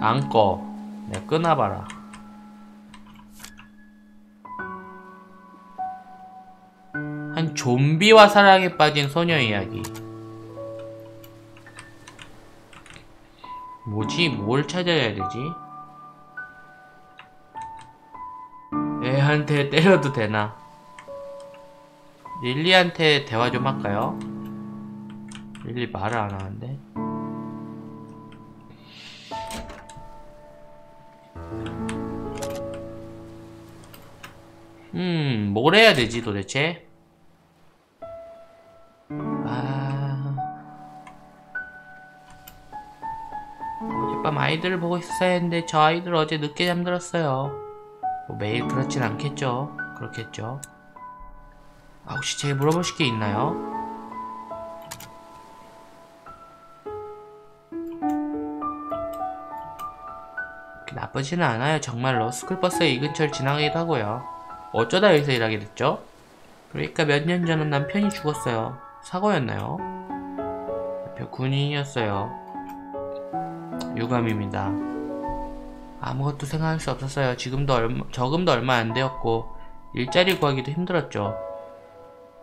안 꺼. 내가 끊어봐라. 한 좀비와 사랑에 빠진 소녀 이야기. 뭐지? 뭘 찾아야 되지? 애한테 때려도 되나? 릴리한테 대화 좀 할까요? 릴리 말을 안 하는데? 음, 뭘 해야 되지 도대체? 아... 어젯밤 아이들을 보고 있었어야 했는데 저 아이들 어제 늦게 잠들었어요. 뭐 매일 그렇진 않겠죠. 그렇겠죠. 아, 혹시 제가 물어보실 게 있나요? 나쁘지는 않아요. 정말로 스쿨버스에 이 근처를 지나가기도 하고요. 어쩌다 여기서 일하게 됐죠? 그러니까 몇 년 전은 남편이 죽었어요. 사고였나요? 남편 군인이었어요. 유감입니다. 아무것도 생각할 수 없었어요. 지금도 얼마, 저금도 얼마 안 되었고 일자리 구하기도 힘들었죠.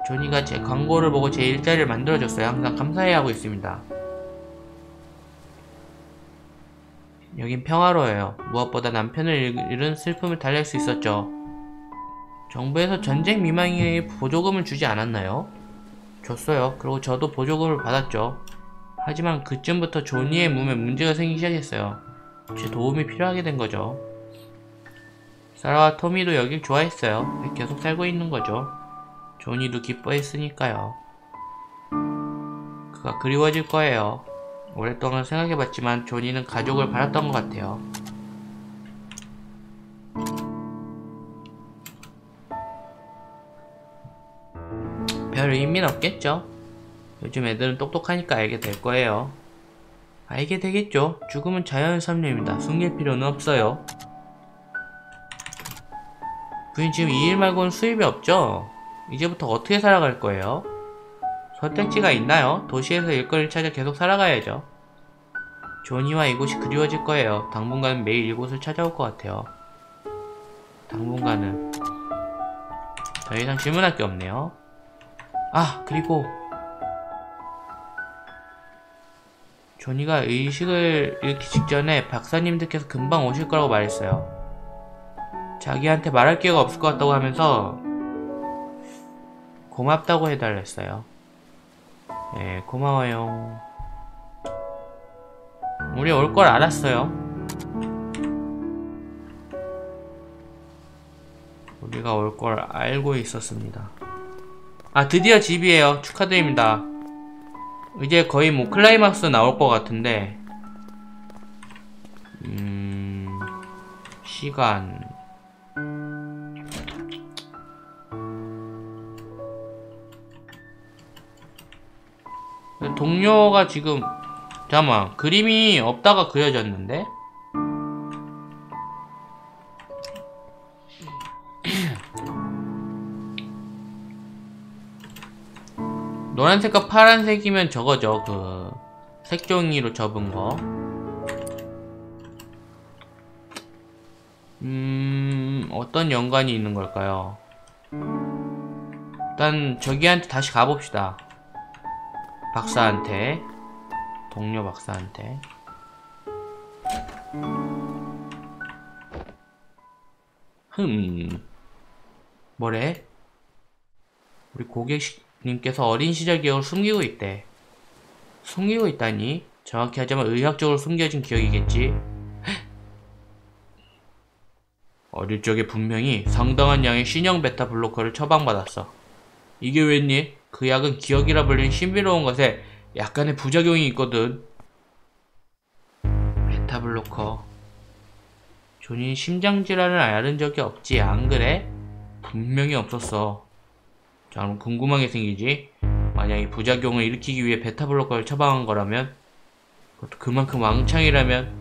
조니가 제 광고를 보고 제 일자리를 만들어줬어요. 항상 감사해하고 있습니다. 여긴 평화로워요. 무엇보다 남편을 잃은 슬픔을 달랠 수 있었죠. 정부에서 전쟁 미망인에게 보조금을 주지 않았나요? 줬어요. 그리고 저도 보조금을 받았죠. 하지만 그쯤부터 조니의 몸에 문제가 생기기 시작했어요. 제 도움이 필요하게 된 거죠. 사라와 토미도 여길 좋아했어요. 계속 살고 있는 거죠. 조니도 기뻐했으니까요. 그가 그리워질 거예요. 오랫동안 생각해봤지만 조니는 가족을 바랐던 것 같아요. 별 의미는 없겠죠. 요즘 애들은 똑똑하니까 알게 될 거예요. 알게 되겠죠. 죽음은 자연의 섭리입니다. 숨길 필요는 없어요. 부인 지금 이 일 말고는 수입이 없죠? 이제부터 어떻게 살아갈 거예요? 선택지가 있나요? 도시에서 일거리를 찾아 계속 살아가야죠. 조니와 이곳이 그리워질 거예요. 당분간은 매일 이곳을 찾아올 것 같아요. 당분간은 더 이상 질문할 게 없네요. 아 그리고 조니가 의식을 잃기 직전에 박사님들께서 금방 오실 거라고 말했어요. 자기한테 말할 기회가 없을 것 같다고 하면서 고맙다고 해달랬어요. 네, 고마워요. 우리 올 걸 알았어요. 우리가 올 걸 알고 있었습니다. 아, 드디어 집이에요. 축하드립니다. 이제 거의 뭐 클라이막스 나올 것 같은데, 음, 시간. 동료가 지금 잠깐만 그림이 없다가 그려졌는데 노란색과 파란색이면 저거죠. 그 색종이로 접은 거. 음... 어떤 연관이 있는 걸까요? 일단 저기한테 다시 가봅시다. 박사한테. 동료 박사한테. 흠. 뭐래? 우리 고객 님께서 어린 시절 기억을 숨기고 있대 숨기고 있다니? 정확히 하자면 의학적으로 숨겨진 기억이겠지 어릴 적에 분명히 상당한 양의 신형 베타 블로커를 처방받았어 이게 웬일? 그 약은 기억이라 불리는 신비로운 것에 약간의 부작용이 있거든. beta blocker. 존이 심장질환을 앓은 적이 없지, 안 그래? 분명히 없었어. 자, 그럼 궁금한 게 생기지? 만약 이 부작용을 일으키기 위해 beta blocker를 처방한 거라면, 그것도 그만큼 왕창이라면,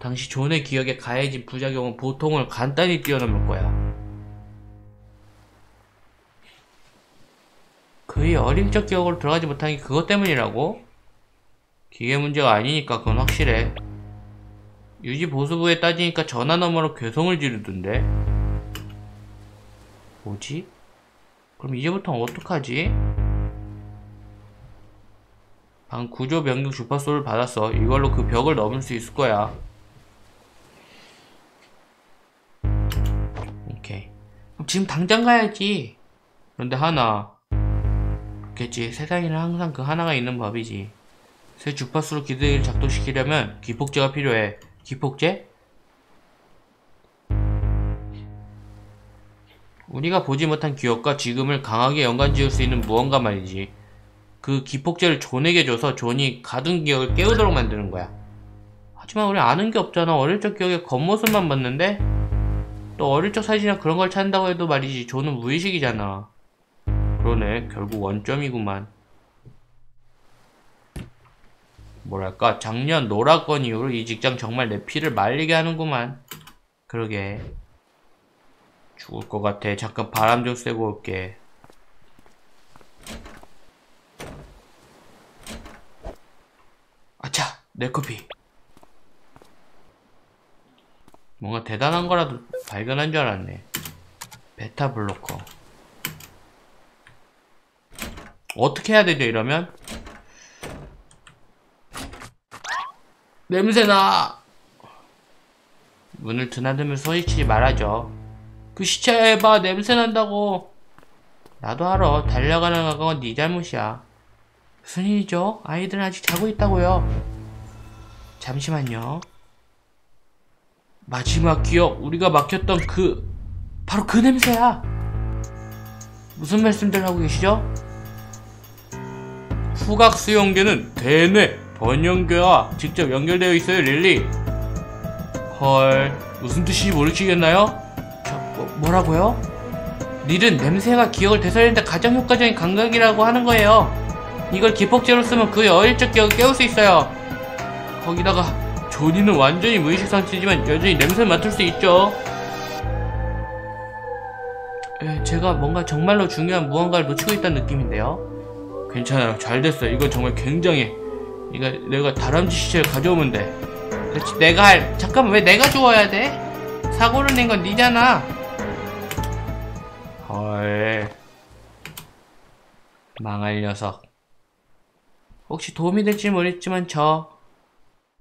당시 존의 기억에 가해진 부작용은 보통을 간단히 뛰어넘을 거야. 그의 어린 적 기억으로 들어가지 못한 게 그것 때문이라고? 기계 문제가 아니니까 그건 확실해. 유지 보수부에 따지니까 전화 너머로 괴성을 지르던데. 뭐지? 그럼 이제부터 어떡하지? 방 구조 변경 주파수를 받았어. 이걸로 그 벽을 넘을 수 있을 거야. 오케이. 지금 당장 가야지. 그런데 하나. 그렇겠지. 세상에는 항상 그 하나가 있는 법이지. 새 주파수로 기대를 작동시키려면 기폭제가 필요해. 기폭제? 우리가 보지 못한 기억과 지금을 강하게 연관 지을 수 있는 무언가 말이지. 그 기폭제를 존에게 줘서 존이 가둔 기억을 깨우도록 만드는 거야. 하지만 우리 아는 게 없잖아. 어릴 적 기억의 겉모습만 봤는데? 또 어릴 적 사진이나 그런 걸 찾는다고 해도 말이지. 존은 무의식이잖아. 그러네. 결국 원점이구만. 뭐랄까 작년 노라건 이후로 이 직장 정말 내 피를 말리게 하는구만 그러게 죽을 것 같아. 잠깐 바람 좀 쐬고 올게. 아차 내 커피. 뭔가 대단한 거라도 발견한 줄 알았네. 베타 블로커. 어떻게 해야 되죠 이러면? 냄새나! 문을 드나들며 소리치지 말아줘 그 시체 봐 냄새 난다고 나도 알아 달려가는 가건 네 잘못이야 무슨 일이죠? 아이들은 아직 자고 있다고요 잠시만요 마지막 기억 우리가 막혔던 그 바로 그 냄새야 무슨 말씀들 하고 계시죠? 후각 수용계는 대뇌 번영계와 직접 연결되어 있어요, 릴리. 헐, 무슨 뜻인지 모르시겠나요? 저, 뭐, 뭐라고요? 릴은 냄새가 기억을 되살리는데 가장 효과적인 감각이라고 하는 거예요. 이걸 기폭제로 쓰면 그의 어릴 적 기억을 깨울 수 있어요. 거기다가 조니는 완전히 무의식 상태지만 여전히 냄새를 맡을 수 있죠. 에, 제가 뭔가 정말로 중요한 무언가를 놓치고 있다는 느낌인데요. 괜찮아요. 잘 됐어요. 이건 정말 굉장해. 이거 내가 다람쥐 시체를 가져오면 돼. 그렇지 내가 할 잠깐만 왜 내가 주워야 돼? 사고를 낸 건 니잖아. 헐 망할 녀석. 혹시 도움이 될지 모르겠지만 저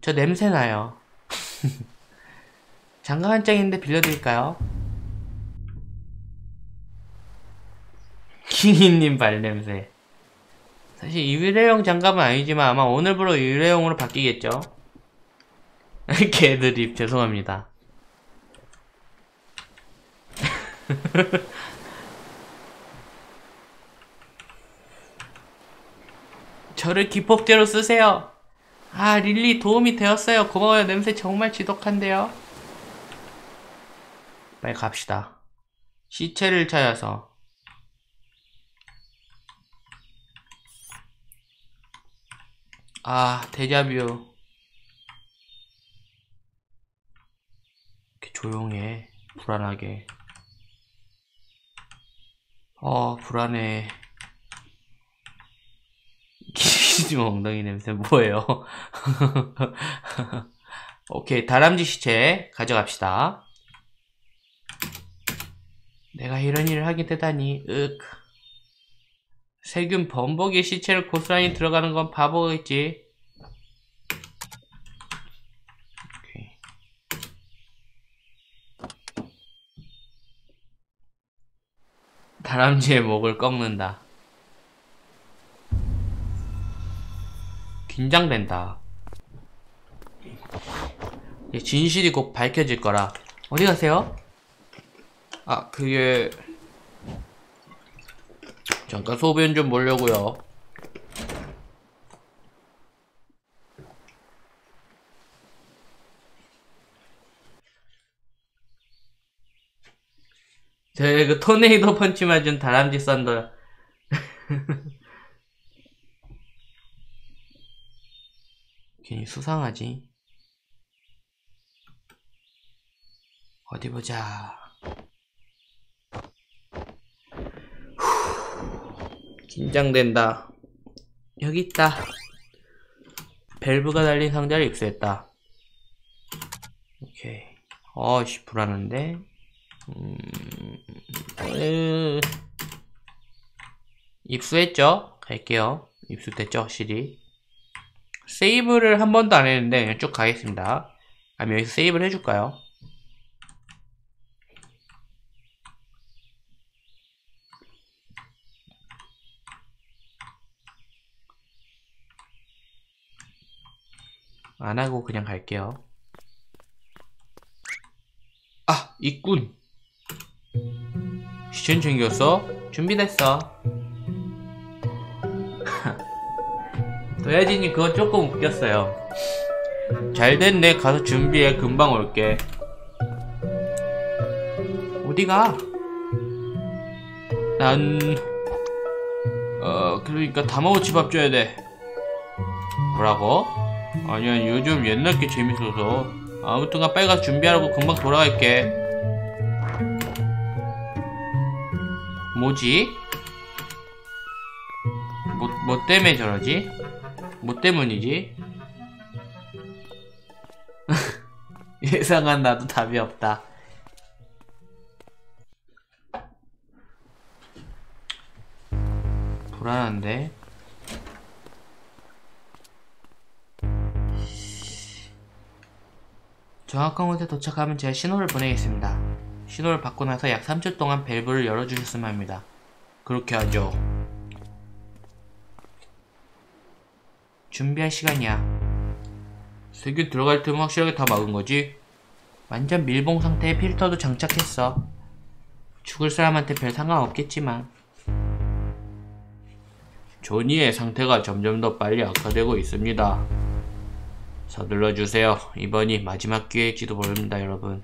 저 냄새 나요. 장갑 한 짝인데 빌려드릴까요? 킹이님 발냄새. 사실 일회용 장갑은 아니지만 아마 오늘부로 일회용으로 바뀌겠죠. 개드립 죄송합니다. 저를 기폭제로 쓰세요. 아 릴리 도움이 되었어요. 고마워요. 냄새 정말 지독한데요. 빨리 갑시다. 시체를 찾아서 아, 데자뷰. 이렇게 조용해. 불안하게. 어, 불안해. 기지마 엉덩이 냄새 뭐예요? 오케이, 다람쥐 시체 가져갑시다. 내가 이런 일을 하게 되다니, 윽. 세균 범벅의 시체를 고스란히 들어가는 건 바보겠지. 다람쥐의 목을 꺾는다. 긴장된다. 진실이 곧 밝혀질 거라. 어디 가세요? 아, 그게... 잠깐 소변 좀 보려고요. 저의 그 토네이도 펀치 맞은 다람쥐 썬더. 괜히 수상하지. 어디 보자. 후, 긴장된다. 여기 있다. 밸브가 달린 상자를 입수했다. 오케이. 어씨, 불안한데? 음, 으... 입수했죠? 갈게요. 입수됐죠, 확실히. 세이브를 한 번도 안 했는데, 그냥 쭉 가겠습니다. 아니면 여기서 세이브를 해줄까요? 안 하고 그냥 갈게요. 아, 있군. 시간 챙겼어? 준비됐어. 도야진이 그거 조금 웃겼어요. 잘 됐네. 가서 준비해. 금방 올게. 어디가? 난... 어... 그러니까 다마고치 밥 줘야 돼. 뭐라고? 아니야 요즘 옛날 게 재밌어서 아무튼가 빨리 가서 준비하라고 금방 돌아갈게 뭐지? 뭐, 뭐 때문에 저러지? 뭐 때문이지? 예상한 나도 답이 없다 불안한데? 정확한 곳에 도착하면 제가 신호를 보내겠습니다. 신호를 받고 나서 약 3초 동안 밸브를 열어주셨으면 합니다. 그렇게 하죠. 준비할 시간이야. 세균 들어갈 틈은 확실하게 다 막은 거지? 완전 밀봉 상태에 필터도 장착했어. 죽을 사람한테 별 상관없겠지만. 조니의 상태가 점점 더 빨리 악화되고 있습니다. 서둘러 주세요. 이번이 마지막 기회일지도 모릅니다, 여러분.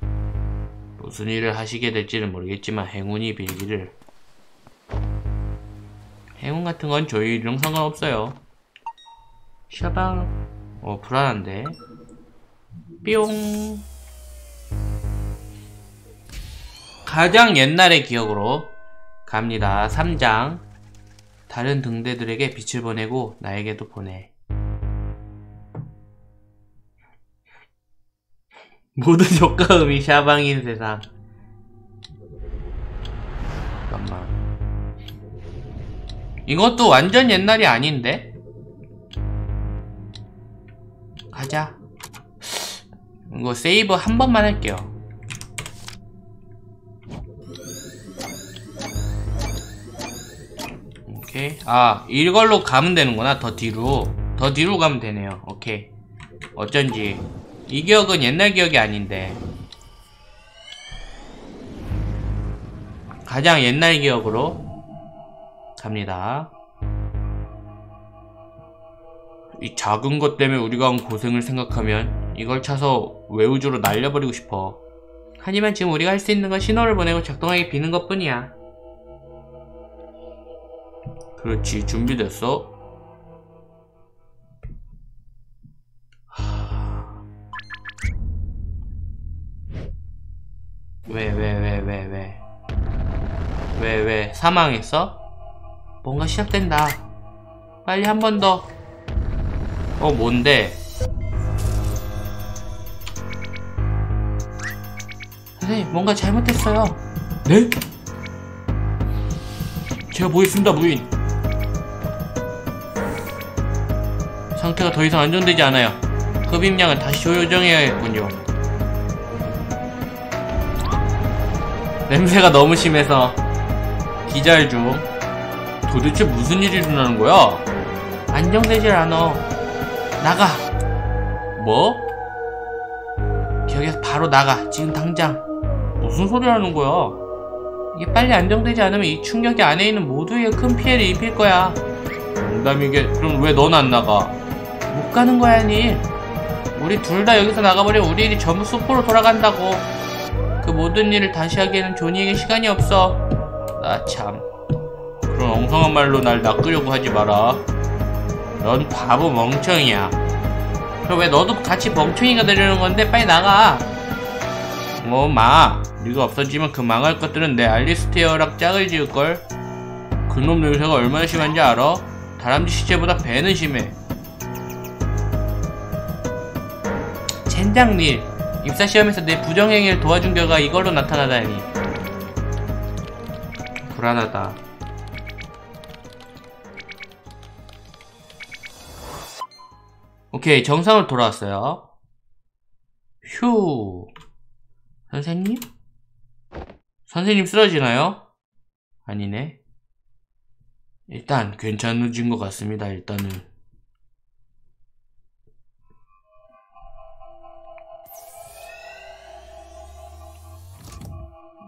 무슨 일을 하시게 될지는 모르겠지만 행운이 빌기를. 행운 같은 건 저희 랑 상관없어요. 샤방. 어, 불안한데. 뿅. 가장 옛날의 기억으로 갑니다. 3장. 다른 등대들에게 빛을 보내고 나에게도 보내. 모든 효과음이 샤방인 세상 잠깐만 이것도 완전 옛날이 아닌데? 가자. 이거 세이브 한 번만 할게요. 오케이. 아 이걸로 가면 되는구나 더 뒤로. 더 뒤로 가면 되네요. 오케이. 어쩐지. 이 기억은 옛날 기억이 아닌데. 가장 옛날 기억으로 갑니다 이 작은 것 때문에 우리가 한 고생을 생각하면 이걸 차서 외우주로 날려버리고 싶어 하지만 지금 우리가 할 수 있는 건 신호를 보내고 작동하게 비는 것 뿐이야 그렇지 준비됐어? 왜, 왜, 왜, 왜, 왜. 왜, 왜, 사망했어? 뭔가 시작된다. 빨리 한 번 더. 어, 뭔데? 선생님, 뭔가 잘못했어요. 네? 제가 보겠습니다, 무인. 상태가 더 이상 안정되지 않아요. 흡입량을 다시 조정해야겠군요. 냄새가 너무 심해서 기절 중 도대체 무슨 일이 일어나는 거야? 안정되질 않아 나가 뭐? 기억에서 바로 나가 지금 당장 무슨 소리 하는 거야? 이게 빨리 안정되지 않으면 이 충격이 안에 있는 모두에게 큰 피해를 입힐 거야 농담이게 그럼 왜 넌 안 나가? 못 가는 거야 니 우리 둘 다 여기서 나가버리면 우리 일이 전부 수포로 돌아간다고 그 모든 일을 다시 하기에는 조니에게 시간이 없어. 나 참. 그런 엉성한 말로 날 낚으려고 하지 마라. 넌 바보 멍청이야. 그럼 왜 너도 같이 멍청이가 되려는 건데 빨리 나가. 뭐 마. 네가 없어지면 그 망할 것들은 내 알리스테어랑 짝을 지을걸. 그놈 냄새가 얼마나 심한지 알아? 다람쥐 시체보다 배는 심해. 젠장릴. 입사시험에서 내 부정행위를 도와준 결과 이걸로 나타나다니. 불안하다. 오케이, 정상으로 돌아왔어요. 휴. 선생님? 선생님 쓰러지나요? 아니네. 일단 괜찮아진 것 같습니다. 일단은.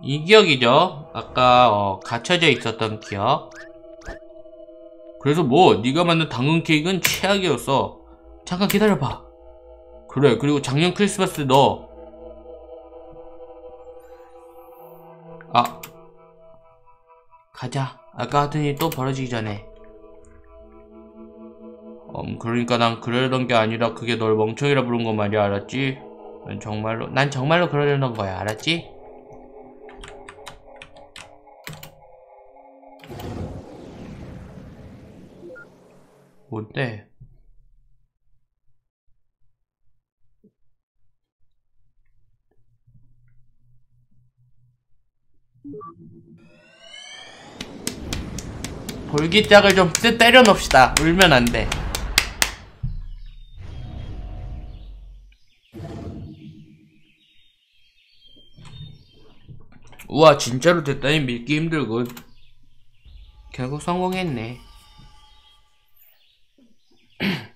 이 기억이죠. 아까 어, 갇혀져 있었던 기억. 그래서 뭐 네가 만든 당근 케이크는 최악이었어. 잠깐 기다려봐. 그래 그리고 작년 크리스마스 너 아. 가자. 아까 하던 일또 벌어지기 전에. 음, 그러니까 난 그러려던 게 아니라 그게 널 멍청이라 부른 거 말이야, 알았지? 난 정말로, 난 정말로 그러려던 거야, 알았지? 뭔데? 볼기짝을 좀 뜨- 때려 놓읍시다. 울면 안 돼. 우와, 진짜로 됐다니 믿기 힘들군. 결국 성공했네.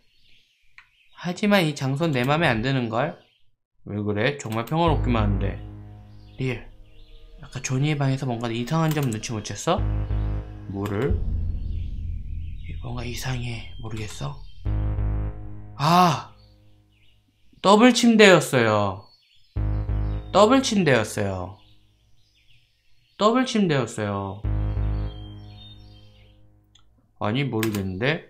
하지만 이 장소는 내 맘에 안 드는걸? 왜 그래? 정말 평화롭기만 한데. 리엘, 아까 조니의 방에서 뭔가 이상한 점 눈치 못 챘어? 뭐를? 뭔가 이상해. 모르겠어? 아! 더블 침대였어요. 더블 침대였어요. 더블 침대였어요. 아니, 모르겠는데?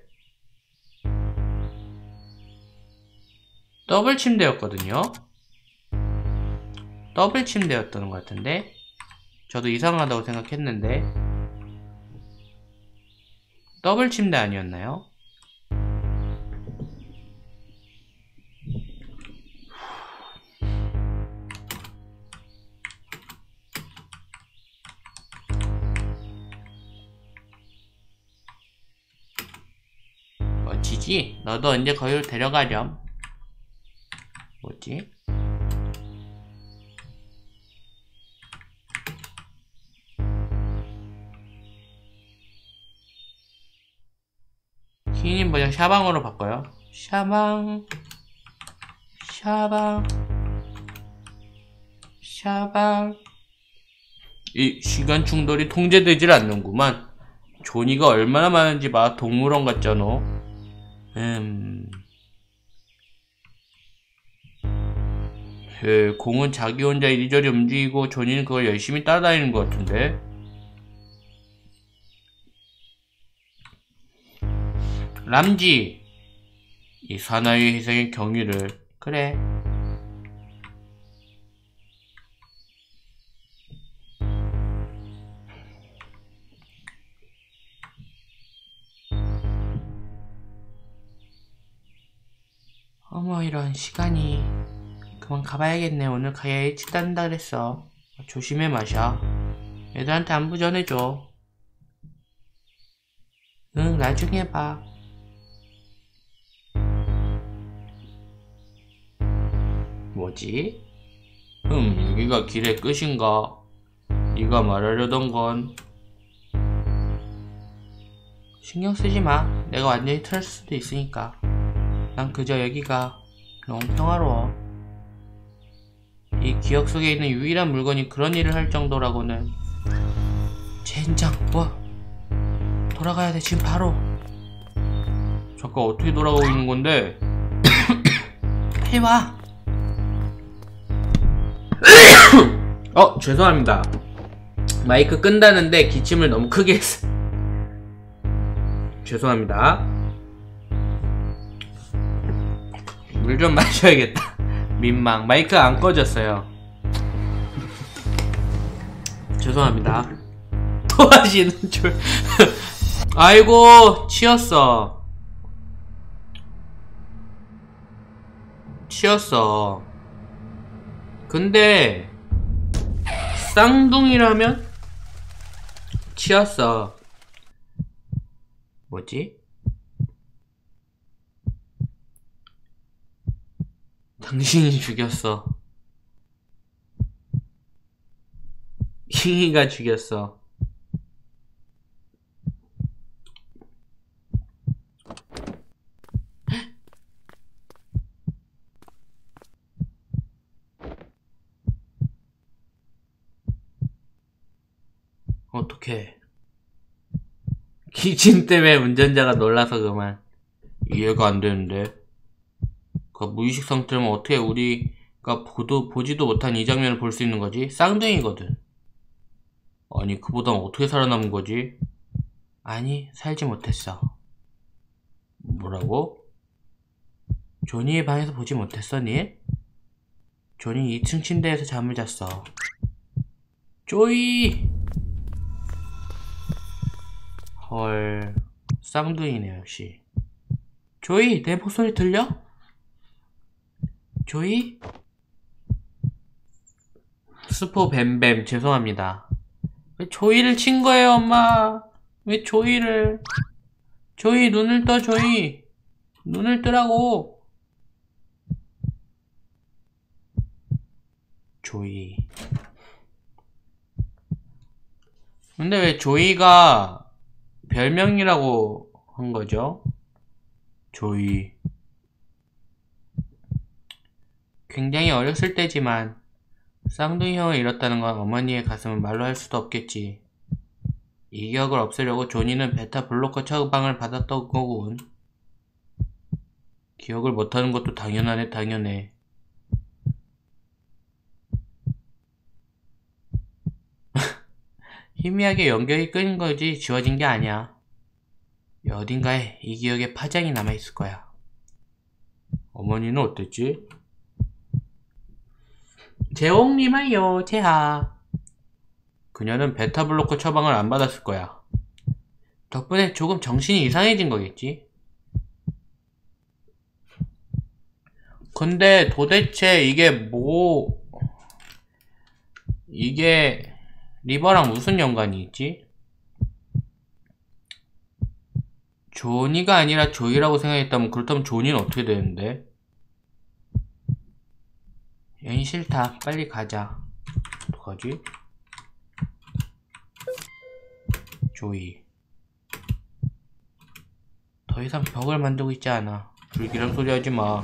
더블 침대였거든요? 더블 침대였던 것 같은데? 저도 이상하다고 생각했는데, 더블 침대 아니었나요? 멋지지? 너도 언제 거기로 데려가렴? 뭐지? 키님 버전 샤방으로 바꿔요. 샤방, 샤방, 샤방. 이 시간 충돌이 통제되질 않는구만. 조니가 얼마나 많은지 봐. 동물원 같잖아. 음. 에, 공은 자기 혼자 이리저리 움직이고 조니는 그걸 열심히 따라다니는 것 같은데. 람지 이 사나이의 희생의 경위를. 그래. 어머 이런 시간이. 그만 가봐야겠네. 오늘 가야 일찍 딴다 그랬어. 조심해 마셔 애들한테 안부 전해줘. 응 나중에 봐 뭐지? 흠, 여기가 길의 끝인가? 네가 말하려던 건 신경 쓰지 마. 내가 완전히 틀었을 수도 있으니까. 난 그저 여기가 너무 평화로워. 이 기억 속에 있는 유일한 물건이 그런 일을 할 정도라고는 젠장 뭐 돌아가야 돼 지금 바로 잠깐 어떻게 돌아가고 있는 건데 빨리 와 어 죄송합니다. 마이크 끈다는데 기침을 너무 크게 했어. 죄송합니다. 물 좀 마셔야겠다. 민망. 마이크 안 꺼졌어요. 죄송합니다. 또 하시는 줄. 아이고 치였어. 치였어. 근데 쌍둥이라면 치였어. 뭐지? 당신이 죽였어. 킹이가 죽였어 어떡해. 기침 때문에 운전자가 놀라서 그만. 이해가 안 되는데. 그 무의식 상태면 어떻게 우리가 보도, 보지도 못한 이 장면을 볼 수 있는 거지? 쌍둥이거든. 아니, 그보단 어떻게 살아남은 거지? 아니, 살지 못했어. 뭐라고? 조니의 방에서 보지 못했어, 니? 조니 2층 침대에서 잠을 잤어. 쪼이! 헐 쌍둥이네 역시. 조이 내 목소리 들려? 조이? 스포 뱀뱀 죄송합니다. 왜 조이를 친 거예요 엄마? 왜 조이를? 조이 눈을 떠 조이. 눈을 뜨라고. 조이. 근데 왜 조이가 별명이라고 한 거죠. 조이. 굉장히 어렸을 때지만 쌍둥이 형을 잃었다는 건 어머니의 가슴은 말로 할 수도 없겠지. 이 기억을 없애려고 조니는 베타 블로커 처방을 받았던 거군. 기억을 못하는 것도 당연하네 당연해. 희미하게 연결이 끊인 거지 지워진 게 아니야. 어딘가에 이 기억에 파장이 남아있을 거야. 어머니는 어땠지? 재홍님아요, 재하. 그녀는 베타블로커 처방을 안 받았을 거야. 덕분에 조금 정신이 이상해진 거겠지? 근데 도대체 이게 뭐, 이게 리버랑 무슨 연관이 있지? 조니가 아니라 조이라고 생각했다면 그렇다면 조니는 어떻게 되는데? 여행 싫다. 빨리 가자. 어떡하지? 조이. 더 이상 벽을 만들고 있지 않아. 불길한 소리 하지 마.